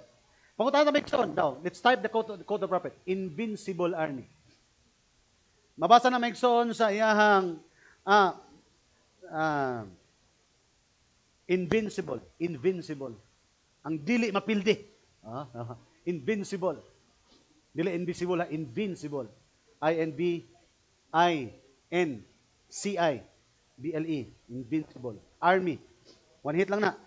Pangutan na Mixon daw. Let's type the code, the code of prophet. Invincible army. Mabasa na Mixon sa iyahang ah, ah, Invincible. Invincible. Ang dili mapildi. Ah, ah, invincible. Dili invisible ha, invincible. I-N-B, I-N, C-I, B-L-E, invincible. Army. One hit lang na.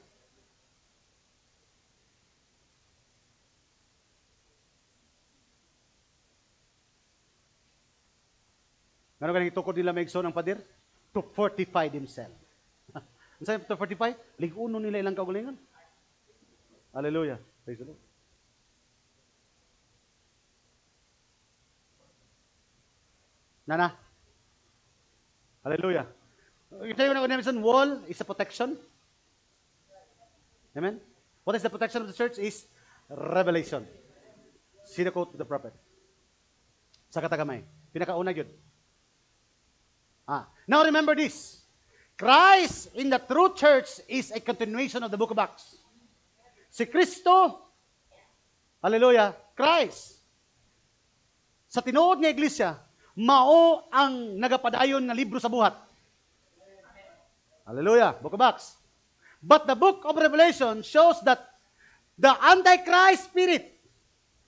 Ano ganang itukod nila may ng padir? To fortify themselves. Sa chapter 45, liguno nila ilang kaugalingon. Hallelujah. Praise the Lord. Nana. Hallelujah. Ito yung na wall is a protection. Amen? What is the protection of the church is revelation. The quote the prophet. Sa katagamay. Pinakauna yun. Ah, now remember this. Christ in the true church is a continuation of the book of Acts. Si Kristo, hallelujah, Christ, sa tinuod nga iglesia, mao ang nagapadayon nga libro sa buhat. Hallelujah, book of Acts. But the book of Revelation shows that the Antichrist spirit,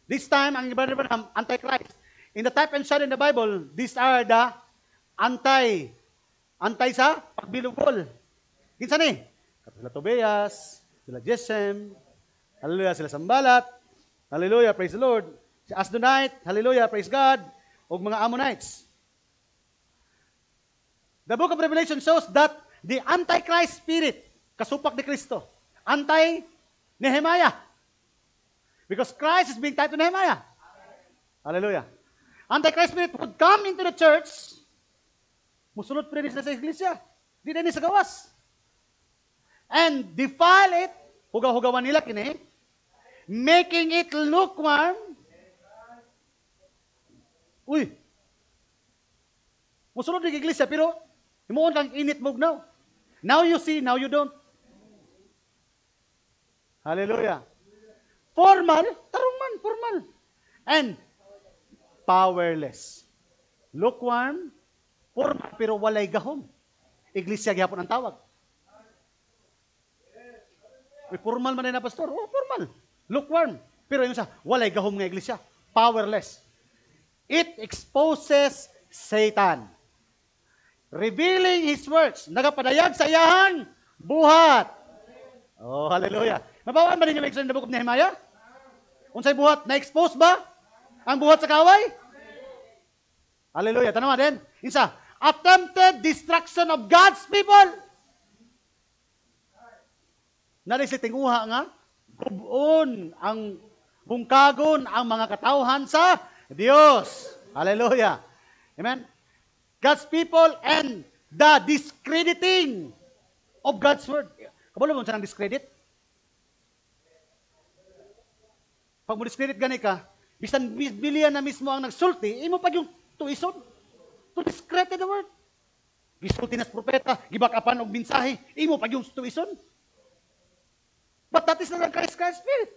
this time, ang Antichrist, in the type and shadow in the Bible, these are the anti, anti sa pagbilugol. Kinsa ni? Sila Tobias, sila Jesem, hallelujah, sila Sambalat, hallelujah, praise the Lord, si Asdonite, hallelujah, praise God, o mga Ammonites. The book of Revelation shows that the Antichrist spirit, kasupak ni Kristo, anti Nehemiah. Because Christ is being tied to Nehemiah. Hallelujah. Antichrist spirit would come into the church, musulot pa rin sa iglesia. Di na sa gawas. And defile it, hugaw-hugawan nila kini, making it lukewarm. Uy, musulot ng iglesia, pero himuon kang init mugnaw. Now you see, now you don't. Hallelujah. Formal, tarungan, formal. And powerless. Lukewarm, formal, pero walay gahom. Iglesia gyapon ang tawag. May formal man na pastor. Oh, formal. Lukewarm. Pero yung sa walay gahom nga iglesia. Powerless. It exposes Satan. Revealing his works. Nagapadayag sa iyahan buhat. Oh, hallelujah. Mabawaan ba ninyo may in the book of Nehemiah? Unsay buhat? Na-expose ba? Ang buhat sa kaway? Hallelujah. Tanong din. Isa, attempted destruction of God's people. Nari si tinguha nga, kubon ang bungkagon ang mga katauhan sa Dios. Hallelujah. Amen. God's people and the discrediting of God's word. Kabalo mo sa nang discredit? Pag mo discredit gani ka, bisan bilian na mismo ang nagsulti, imo pag yung tuison. To discredit the word. Gisulti nas propeta, gibakapan og mensahe, imo pag yung tuison. But that is not the Christ Christ spirit.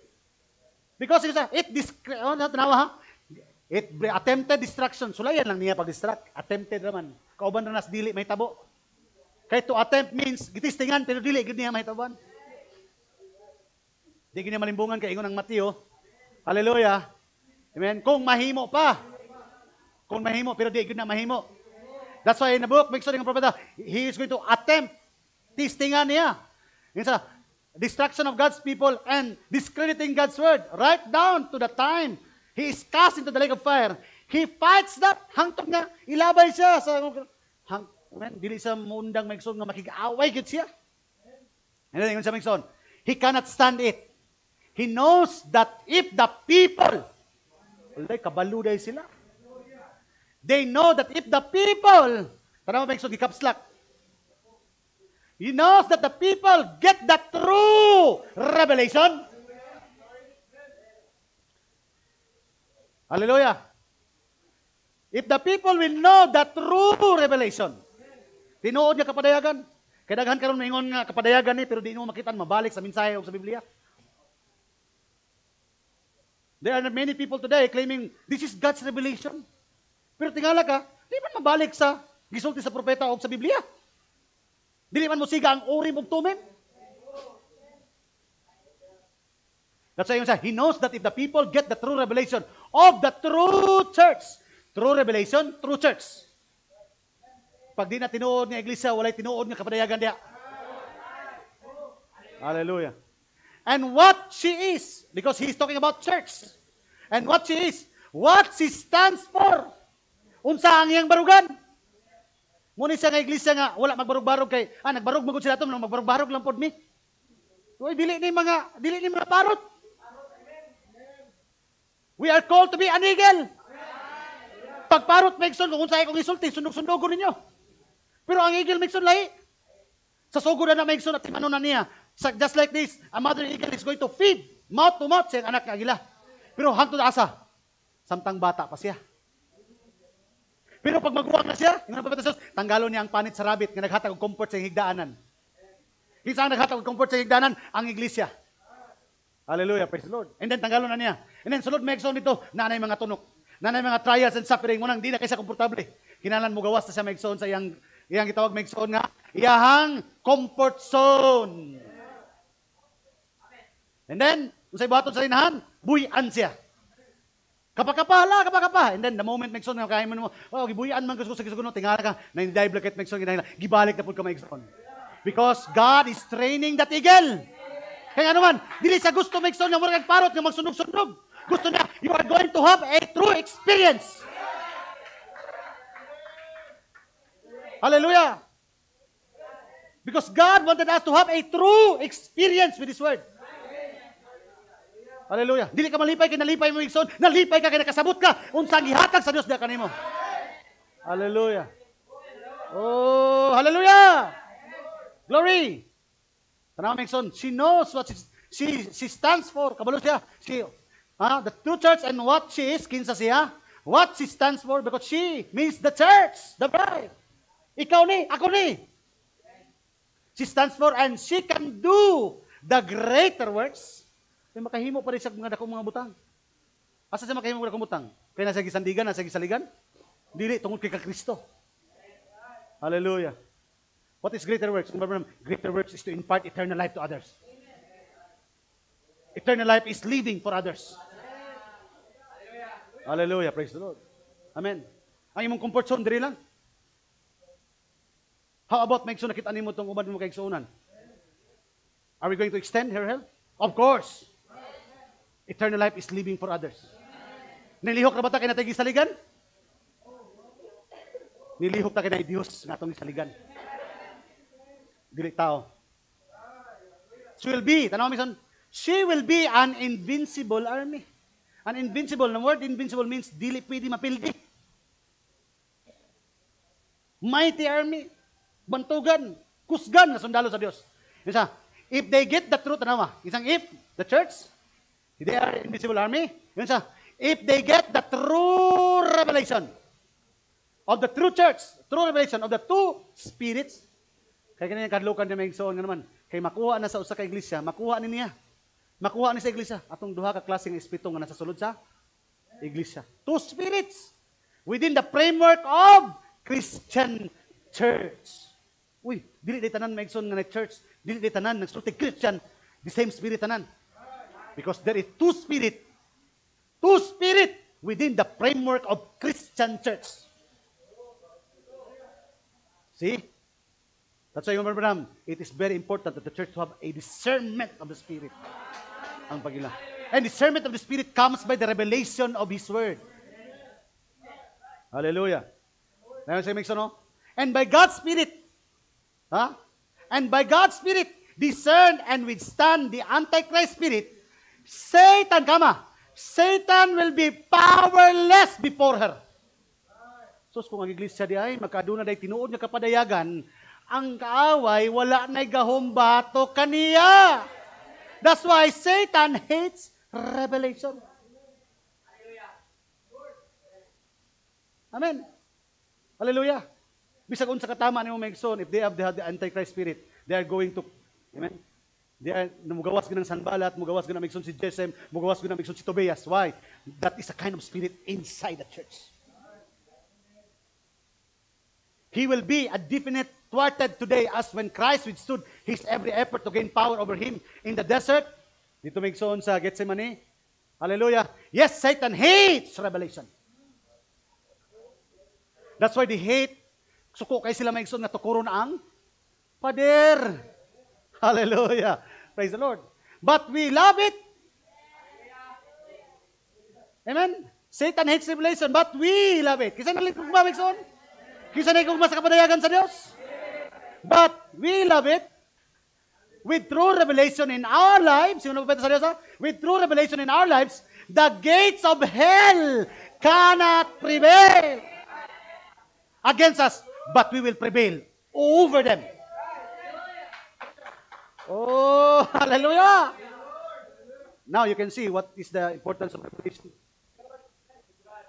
Because it, it discre- oh, tanawa ha? It attempted distraction. Sulayan lang niya pag-distract. Attempted naman. Kauban na nas dili may tabo. Kay to attempt means gitistingan pero dili gid niya may taban. Di gini malimbungan kay ingon ang Mateo. Hallelujah. Amen. Kung mahimo pa. Kung mahimo pero di gid na mahimo. That's why in the book, make sure ng propeta, he is going to attempt tistingan niya. Yun sa destruction of God's people and discrediting God's word. Right down to the time he is cast into the lake of fire. He fights that. Hangtong nga, ilabay siya sa hang, man, dili sa mundang Megson nga makig-away gid siya. Ano yung sa Megson? He cannot stand it. He knows that if the people, walay, kabaluday sila. They know that if the people, tara mo Megson, gikapslak, He knows that the people get the true revelation. Hallelujah. If the people will know the true revelation, tinuod niya kapadayagan. Kaya daghan karon maingon nga kapadayagan ni pero di mo makita mabalik sa mensahe o sa Biblia. There are many people today claiming this is God's revelation. Pero tingala ka, di man mabalik sa gisulti sa propeta o sa Biblia. Dili man mo siga ang urim ug tumim. That's why he knows that if the people get the true revelation of the true church, true revelation, true church. Pag di na tinuod nga iglesia, walay tinuod nga kapadayagan diya. Hallelujah. And what she is, because he's talking about church. And what she is, what she stands for. Unsa ang iyang barugan? Muna siya nga iglesia nga, wala magbarog-barog kay, ah, nagbarog magod sila ito, magbarog-barog lang pod mi. Uy, dili ni mga, dili ni mga parot. We are called to be an eagle. Pagparot, Megson, kung sa'yo kong isulti, sundog-sundogo ninyo. Pero ang eagle, Megson, lahi. Sa sugod na Megson at timano na niya. Just like this, a mother eagle is going to feed, mouth to mouth, siya anak ng agila. Pero hangtod asa, samtang bata pa siya. Pero pag maguwang na siya, yung napapita sa Diyos, tanggalon niya ang panit sa rabbit nga naghatag og comfort sa higdaanan. Isa ang naghatag og comfort sa higdaanan, ang iglesia. Hallelujah, praise the Lord. And then tanggalon na niya. And then sulod may nito, nanay mga tunok. Nanay mga trials and suffering mo nang di na kaysa komportable. Kinalan mo gawas na siya maigsoon sa iyang iyang gitawag maigsoon nga iyahang comfort zone. And then, unsay buhaton sa inahan, buyan siya. Kapakapala, kapakapa. And then, the moment nga kaya mo mo, oh, gibuyan man gusto sa gisuguno, tingala ka, na hindi blacket maigsoon ginahila, gibalik na pud ka maigsoon. Because God is training that eagle. Kaya ano man, dili sa gusto maigsoon nga murag parot nga magsunog-sunog. Gusto niya, you are going to have a true experience. Hallelujah. Because God wanted us to have a true experience with His Word. Hallelujah. Dili ka malipay kay nalipay mo igsoon, nalipay ka kay nakasabot ka unsang gihatag sa Dios diha kanimo. Hallelujah. Oh, hallelujah. Glory. Tanaw Mixon, she knows what she, she, she stands for. Kabalo siya. She, ah, the true church and what she is, kinsa siya. What she stands for because she means the church, the bride. Ikaw ni, ako ni. She stands for and she can do the greater works. Kaya makahimo pa rin siya mga dakong mga butang. Asa siya makahimo mga dakong butang? Kaya nasa gisandigan, nasa gisaligan? Dili, tungkol kay Kristo. Hallelujah. What is greater works? Greater works is to impart eternal life to others. Eternal life is living for others. Hallelujah. Praise the Lord. Amen. Ang imong comfort zone, diri lang. How about make sure nakita nimo tong uban mo kay? Are we going to extend her help? Of course. Eternal life is living for others. Nilihok na ba ta kay natay gisaligan? Nilihok ta kay Dios nga atong gisaligan. Dili tao. She will be, tanaw mi son, she will be an invincible army. An invincible, the word invincible means dili pwede mapildi. Mighty army, bantugan, kusgan na sundalo sa Dios. Isa, if they get the truth, ma? Isang if, the church, they are invisible army. Yun sa, if they get the true revelation of the true church, true revelation of the two spirits, kaya ganyan kadlukan niya may igsoon nga naman, kay makuha na sa usa ka iglesia, makuha ni niya. Makuha ni sa iglesia atong duha ka klase nga espiritu nga nasa sulod sa iglesia. Two spirits within the framework of Christian church. Uy, dili di tanan maigsoon nga na church, dili di tanan nagsulti Christian, the same spirit tanan. Because there is two spirit, two spirit within the framework of Christian church. See? That's why, Branham, it is very important that the church have a discernment of the Spirit. Ang pagila. And discernment of the Spirit comes by the revelation of His Word. Hallelujah. Ngayon sa mix? And by God's Spirit, ha? And by God's Spirit, discern and withstand the Antichrist Spirit, Satan, kama, Satan will be powerless before her. Sus, kung ang iglesia di ay, magkaduna day tinuod nga kapadayagan, ang kaaway, wala na'y gahumbato kaniya. That's why Satan hates revelation. Amen. Hallelujah. Bisag unsa katama nimo maigsoon if they have the, the antichrist spirit, they are going to Amen. They are mugawas ganang sanbalat, mugawas ganang maigsoon si Jesem, mugawas ganang maigsoon si Tobias. Why? That is a kind of spirit inside the church. He will be a definite thwarted today as when Christ withstood his every effort to gain power over him in the desert. Dito maigsoon sa Gethsemane. Hallelujah. Yes, Satan hates revelation. That's why they hate. Suko kay sila maigsoon nga tukuron ang pader. Hallelujah. Praise the Lord. But we love it. Amen. Satan hates revelation, but we love it. Kisa nalit kung maigsoon? Kisa na kung sa kapadayagan sa Dios? But we love it with true revelation in our lives. Yung nagpapita sa Diyos, ha? With true revelation in our lives, the gates of hell cannot prevail against us, but we will prevail over them. Oh, hallelujah! Now you can see what is the importance of revelation.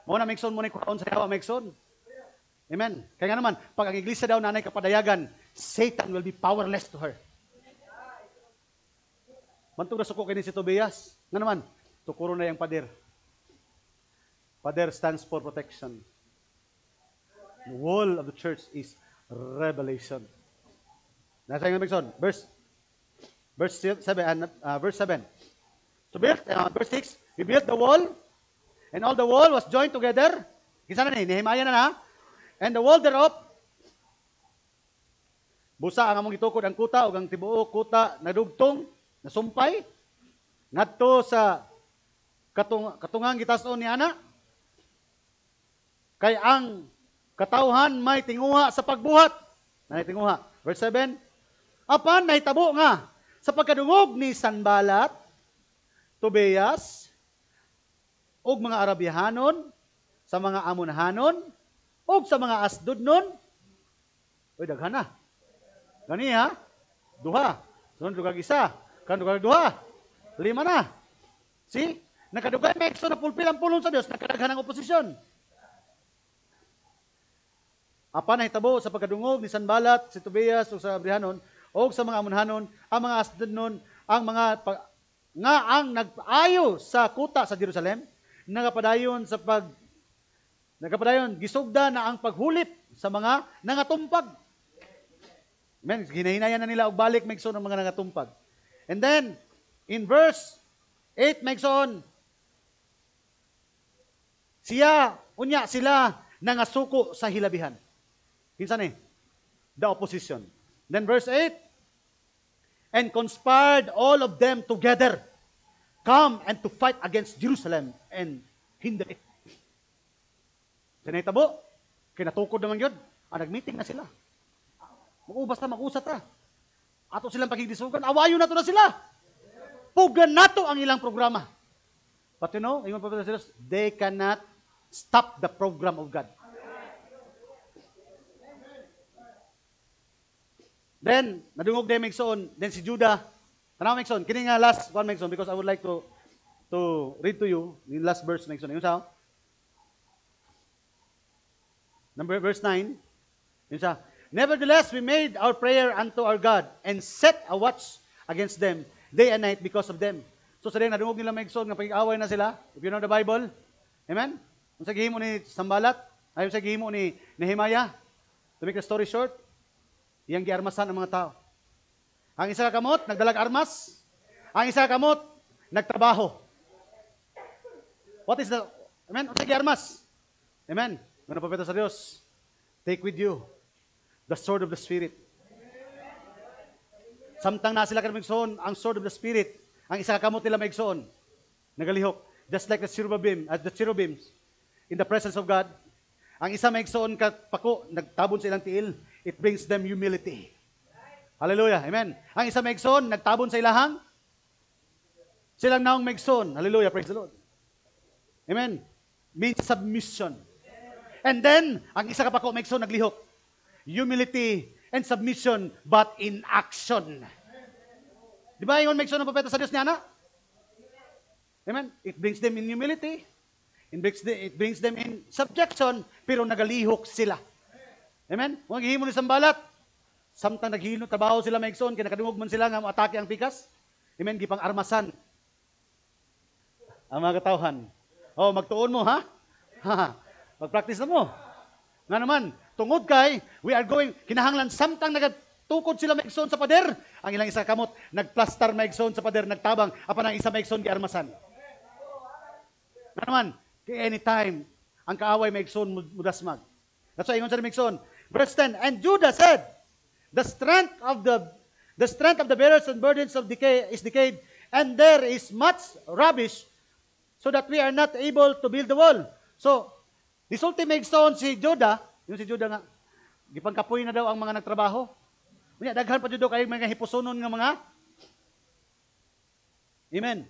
Mo na Mixon mo ni kuhaon sa yawa Mixon. Amen. Kaya nga naman, pag ang iglesia daw nanay kapadayagan, Satan will be powerless to her. Mantog na suko kini si Tobias. Nga naman, tukuro na yung pader. Pader stands for protection. The wall of the church is revelation. Nasa yung verse verse 7 uh, uh, verse 7. So built uh, verse 6, we built the wall and all the wall was joined together. Kisa na ni Nehemiah na na. And the wall thereof busa ang among gitukod ang kuta ug ang tibuok kuta nadugtong nasumpay ngadto sa katung katungang gitas-on ni ana kay ang katawhan may tinguha sa pagbuhat. Nay tinguha. Verse 7. Apan nahitabo nga sa pagkadungog ni Sanbalat, Tobias, ug mga Arabiahanon, sa mga Amonhanon, ug sa mga Asdodnon. Uy, daghan na. Gani ha? Duha. Sunod dugag isa. Kan dugag duha. Lima na. See? Nakadugay may ekso na pulpil ang pulong sa Dios, nakadaghan ang oposisyon. Apan nahitabo sa pagkadungog ni Sanbalat, si Tobias ug sa Abrihanon, o sa mga Amonhanon, ang mga Asdodnon, ang mga pa- nga ang nagpaayo sa kuta sa Jerusalem, nagapadayon sa pag nagapadayon gisugda na ang paghulip sa mga nangatumpag. Amen. Ginahinayan na nila og balik megson ng mga nangatumpag. And then in verse 8 megson siya unya sila nangasuko sa hilabihan. Kinsa ni? The opposition. Then verse 8, and conspired all of them together, come and to fight against Jerusalem and hinder it. Sinaytabo, kinatukod naman yun. Ah, nag-meeting na sila. Maubas na, makusat na. Ato silang pagigdisugan, awayo na to na sila. Pugan na to ang ilang programa. But you know, they cannot stop the program of God. Then, nadungog din Megson. Then si Judah. Tanaw Megson. Kini nga last one Megson because I would like to to read to you the last verse Megson. Yung sa Number verse 9. Yung sa Nevertheless, we made our prayer unto our God and set a watch against them day and night because of them. So sa din, nadungog nila Megson nga pag-away na sila. If you know the Bible. Amen? Kung sa gihimo ni Sambalat, ayon sa gihimo ni Nehemiah, to make the story short, Iyang giarmasan ang mga tao. Ang isa kamot, nagdalag armas. Ang isa kamot, nagtrabaho. What is the, amen? Ang giarmas. Amen? Mga napapita sa Diyos, take with you the sword of the Spirit. Samtang na sila kanamigsoon, ang sword of the Spirit, ang isa kamot nila maigsoon, nagalihok. Just like the cherubim, at the cherubims, in the presence of God, ang isa maigsoon ka pako, nagtabon sa ilang tiil, it brings them humility. Hallelujah. Amen. Ang isa maigsoon, nagtabon sa ilahang, silang naong maigsoon. Hallelujah. Praise the Lord. Amen. Means submission. And then, ang isa kapako maigsoon, naglihok. Humility and submission, but in action. Di ba yung maigsoon ng propeta sa Diyos niya na? Amen. It brings them in humility. It brings, them, it brings them in subjection, pero nagalihok sila. Amen? Kung gihimo ni sambalat, samtang naghino trabaho sila maigsoon, kaya nakadungog man sila nga atake ang pikas. Amen? Gipang armasan. Ang mga katawhan. Oh, magtuon mo, ha? Ha, Mag-practice na mo. Nga naman, tungod kay, we are going, kinahanglan, samtang nagatukod sila maigsoon sa pader, ang ilang isa kamot, nagplastar maigsoon sa pader, nagtabang, apan ang isa maigsoon giarmasan. Nga naman, kay anytime, ang kaaway maigsoon mudasmag. That's why, ingon sa maigsoon, Verse 10, And Judah said, The strength of the the strength of the bearers and burdens of decay is decayed, and there is much rubbish, so that we are not able to build the wall. So, disulti maigsoon si Judah, yung si Judah nga, gipangkapoy na daw ang mga nagtrabaho. Unya, daghan pa Judah kay mga hipusunon nga mga Amen.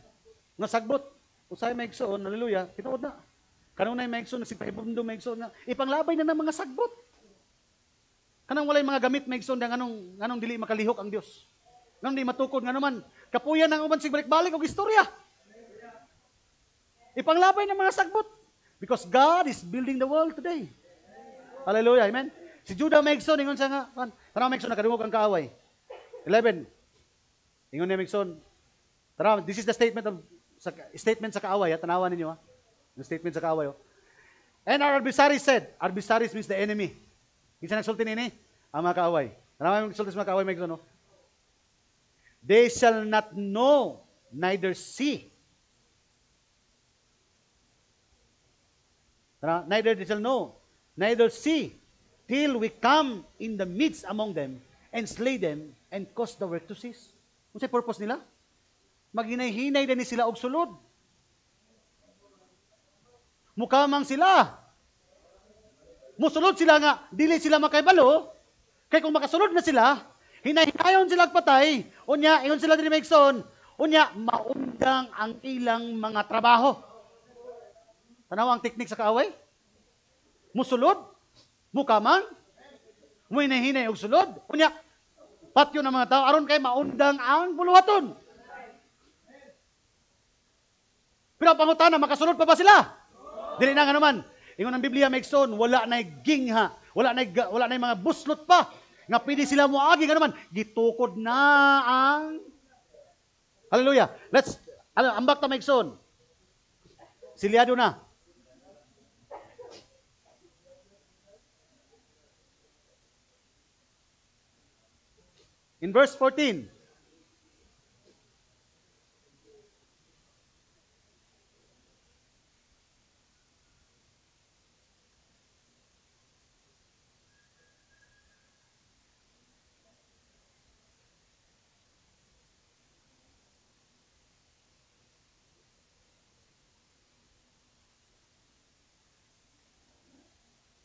Nasagbot. Usay maigsoon, hallelujah, tinuod na. Kanunay maigsoon, nagsipahibundo maigsoon nga, ipanglabay na ng mga sagbot. Kanang walay mga gamit may igsoon nganong nganong dili makalihok ang Dios. Nganong di matukod nga naman kapuyan ang uban sig balik-balik og istorya. Ipanglabay ng mga sagbot because God is building the world today. Hallelujah. Amen. Si Judah Megson, ingon siya nga, kan, tanaw Megson, nakadungog ang kaaway. 11. Ingon niya Megson, tanaw, this is the statement of, sa, statement sa kaaway, ha? tanawan ninyo ha. The statement sa kaaway. Oh. And our adversary said, adversaries means the enemy. Kinsa nagsulti nini? Ang mga kaaway. Tanawa yung nagsulti sa mga kaaway, Megson, no? They shall not know, neither see. Neither they shall know, neither see, till we come in the midst among them and slay them and cause the work to cease. Kung sa purpose nila? Maghinay-hinay din sila og sulod. Mukamang sila. Musulod sila nga, dili sila makaibalo. Kay kung makasulod na sila, hinay-hinayon sila patay. Unya, ingon sila din Megson. Unya, maundang ang ilang mga trabaho. Tanawa ang teknik sa kaaway? Musulod, mukamang, muhinahinay og sulod. Unya, patyo ng mga tao, aron kay maundang ang buluhaton. Pero ang pangutana, makasulod pa ba sila? Dili na nga naman. Ingon ang Biblia may son, wala na gingha, wala na wala na mga buslot pa. Nga pwede sila moagi nga naman, gitukod na ang Hallelujah. Let's ano, ambak ta may son. Silyado na. In verse 14,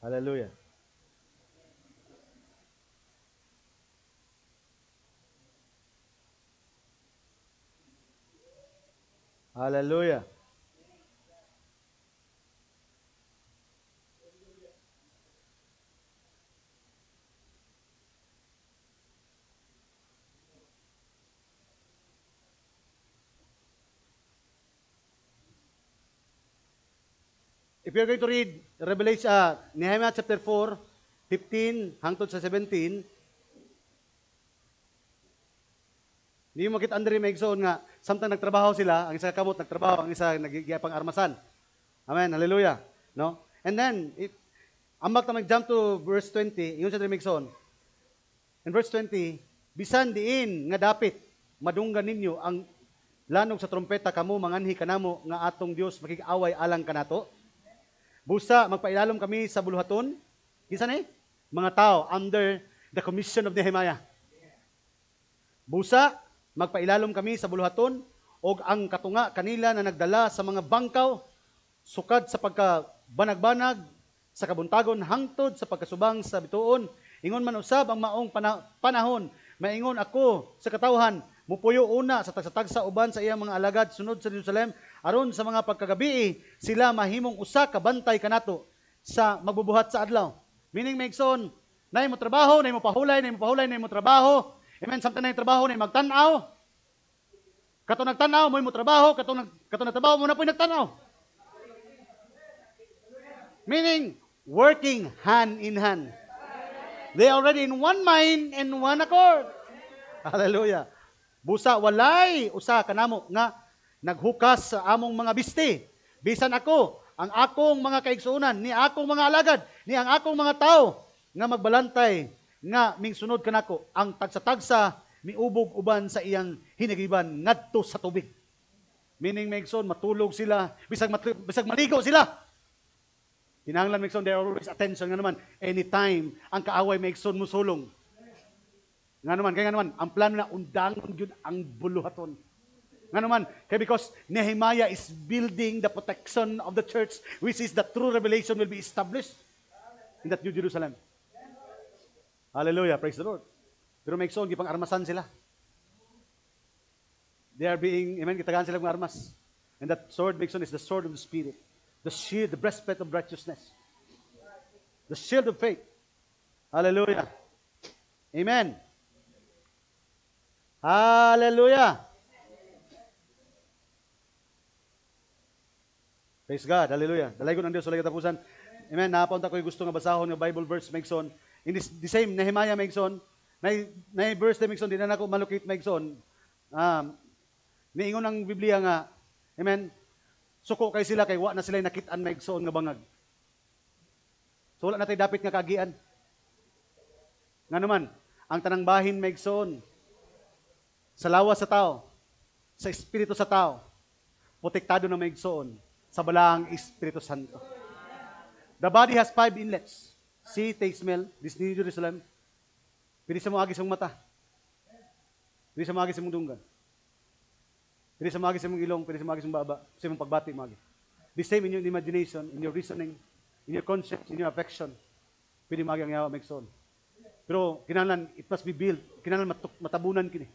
Hallelujah. Hallelujah. If you're going to read Revelation, uh, Nehemiah chapter 4, 15 hangtod sa 17, Hindi mo makita Andre Megson nga, samtang nagtrabaho sila, ang isa kamot nagtrabaho, ang isa nagigiyapang armasan. Amen, hallelujah. No? And then, it, ambak na mag-jump to verse 20, yun sa Megson. In verse 20, bisan diin nga dapit, madunggan ninyo ang lanog sa trompeta kamo manganhi kanamo nga atong Dios makikaaway alang kanato. Busa magpailalom kami sa buluhaton. Kinsa ni? Mga tao under the commission of Nehemiah. Busa magpailalom kami sa buluhaton og ang katunga kanila na nagdala sa mga bangkaw sukad sa pagkabanag-banag sa kabuntagon hangtod sa pagkasubang sa bituon ingon man usab ang maong pana- panahon maingon ako sa katawhan mupuyo una sa tagsa-tagsa uban sa iyang mga alagad sunod sa Jerusalem aron sa mga pagkagabi sila mahimong usa ka bantay kanato sa magbubuhat sa adlaw meaning Megson nay mo trabaho nay mo pahulay nay mo pahulay nay mo trabaho Amen. Samtang na trabaho na magtanaw. Kato nagtanaw mo mo trabaho, kato nag kato nagtrabaho mo na po nagtanaw. Meaning working hand in hand. They already in one mind and one accord. Hallelujah. Busa walay usa kanamo nga naghukas sa among mga bisti. Bisan ako, ang akong mga kaigsuunan, ni akong mga alagad, ni ang akong mga tao nga magbalantay nga mingsunod kanako ang tagsa-tagsa miubog uban sa iyang hinagiban ngadto sa tubig. Meaning Megson matulog sila bisag matri, bisag maligo sila. Kinahanglan Megson there always attention nga naman anytime ang kaaway Megson musulong. Nga naman kaya nga naman ang plano na undangon gyud ang buluhaton. Nga naman kay because Nehemiah is building the protection of the church which is the true revelation will be established in that New Jerusalem. Hallelujah. Praise the Lord. Pero may ikson, gipang armasan sila. They are being, amen, kitagahan sila ng armas. And that sword, Megson, is the sword of the Spirit. The shield, the breastplate of righteousness. The shield of faith. Hallelujah. Amen. Hallelujah. Praise God. Hallelujah. Dalay ko ng Diyos sa katapusan. Amen. Napunta ko gusto nga basahon nga Bible verse Megson. In this, the same Nehemiah Megson, na na verse na Megson, di na nako malukit Megson. Um, niingon ang Biblia nga, Amen. Suko kay sila kay wa na sila nakitaan Megson nga bangag. So wala na tayo dapat nga kagian. Nga naman, ang tanang bahin Megson, sa lawas sa tao, sa espiritu sa tao, protektado na Megson sa balaang Espiritu Santo. The body has five inlets. See, taste, smell. This New Jerusalem. Pili sa mga sa mong mata. Pili sa mga sa mong dunggan. Pili sa mga sa mong ilong. Pili sa mga sa mong baba. Sa mong pagbati, magi. The same in your imagination, in your reasoning, in your conscience, in your affection. Pili magi ang yawa, Megson. Pero kinahanglan it must be built. Matuk- matabunan kini.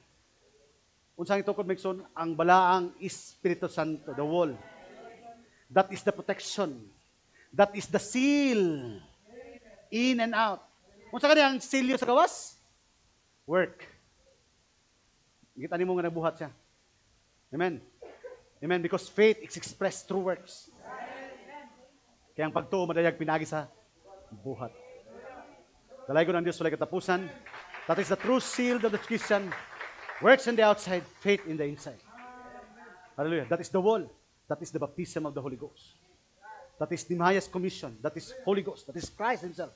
Unsang itukod Megson, ang balaang Espiritu Santo, the wall. That is the protection. That is the seal. In and out. Unsa kani ang silyo sa gawas? Work. Kita nimo nga nabuhat siya. Amen. Amen. Because faith is expressed through works. Kaya ang pagtuo madayag pinagi sa buhat. Dalay ko ng Diyos walay katapusan. That is the true seal of the Christian. Works on the outside, faith in the inside. Hallelujah. That is the wall. That is the baptism of the Holy Ghost. That is the highest commission. That is Holy Ghost. That is Christ Himself.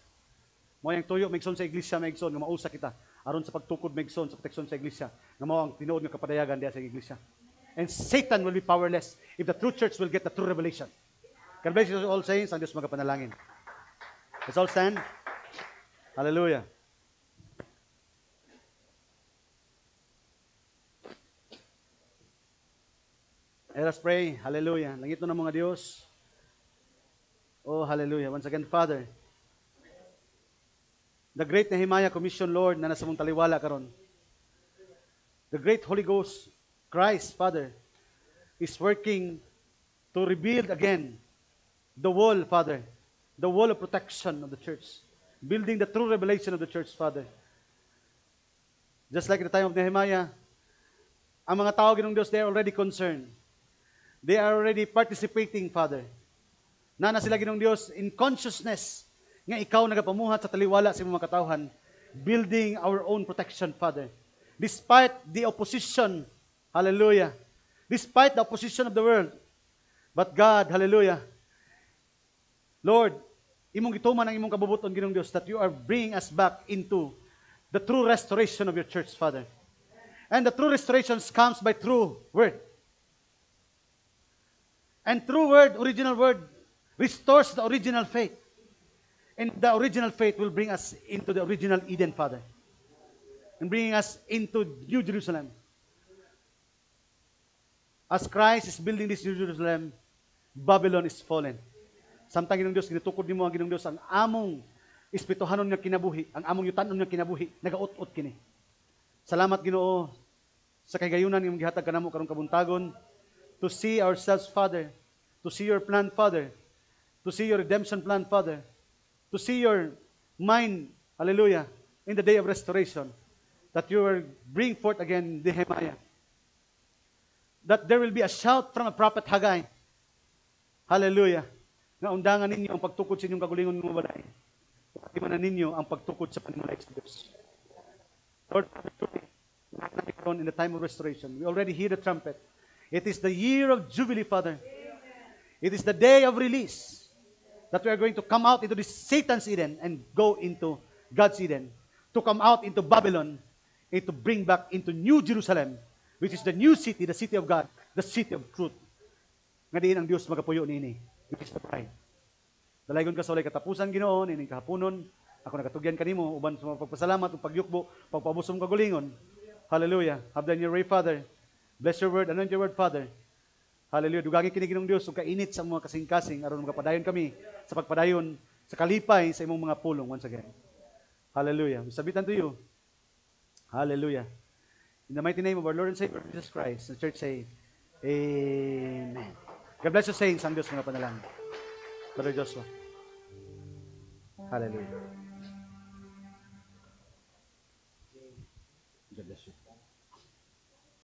Mo yung tuyo, megson sa iglesia, megson, nga mausa kita. Aron sa pagtukod, megson, sa proteksyon sa iglesia. Nga mo ang tinuod nga kapadayagan diya sa iglesia. And Satan will be powerless if the true church will get the true revelation. God bless you all saints. Ang Diyos magapanalangin. Let's all stand. Hallelujah. Let us pray. Hallelujah. Langit na ng mga Diyos. Oh, hallelujah. Once again, Father, the great Nehemiah Commission, Lord, na nasa mong taliwala karon. The great Holy Ghost, Christ, Father, is working to rebuild again the wall, Father, the wall of protection of the church, building the true revelation of the church, Father. Just like the time of Nehemiah, ang mga tao ginong Diyos, they are already concerned. They are already participating, Father. Na na sila ginong Diyos in consciousness nga ikaw nagapamuhat sa taliwala sa mga katawhan, building our own protection, Father. Despite the opposition, hallelujah, despite the opposition of the world, but God, hallelujah, Lord, imong gituman ang imong kabubuton ginong Dios that you are bringing us back into the true restoration of your church, Father. And the true restoration comes by true word. And true word, original word, restores the original faith. And the original faith will bring us into the original Eden, Father. And bringing us into New Jerusalem. As Christ is building this New Jerusalem, Babylon is fallen. Samtang ginong Dios ginutukod nimo ang ginong Dios ang among espirituhanon nga kinabuhi, ang among yutanon nga kinabuhi, nagaut-ut kini. Salamat Ginoo sa kagayunan nga gihatag kanamo karong kabuntagon to see ourselves Father, to see your plan Father, to see your redemption plan Father, to see your mind, hallelujah, in the day of restoration that you will bring forth again Nehemiah. That there will be a shout from a prophet Haggai. Hallelujah. Nga undangan ninyo ang pagtukod sa inyong kagulingon ng balay. Imanan ninyo ang pagtukod sa panimulay sa Diyos. Lord, in the time of restoration, we already hear the trumpet. It is the year of Jubilee, Father. It is the day of release that we are going to come out into this Satan's Eden and go into God's Eden. To come out into Babylon and to bring back into New Jerusalem, which is the new city, the city of God, the city of truth. Nga diin ang Diyos magapuyo nini, which is the bride. Dalaygon ka sa walay katapusan Ginoo ini kahaponon. Ako nagatugyan kanimo uban sa pagpasalamat ug pagyukbo, pagpabusom kagulingon. Hallelujah. Have done your way, Father. Bless your word, anoint your word, Father. Hallelujah. Dugagi kini Ginoong Dios ug kainit sa mga kasing-kasing aron magapadayon kami sa pagpadayon sa kalipay sa imong mga pulong once again. Hallelujah. We submit unto you. Hallelujah. In the mighty name of our Lord and Savior Jesus Christ, the church say, Amen. God bless you, saints. Ang Diyos mga panalangin. Brother Joshua. Hallelujah.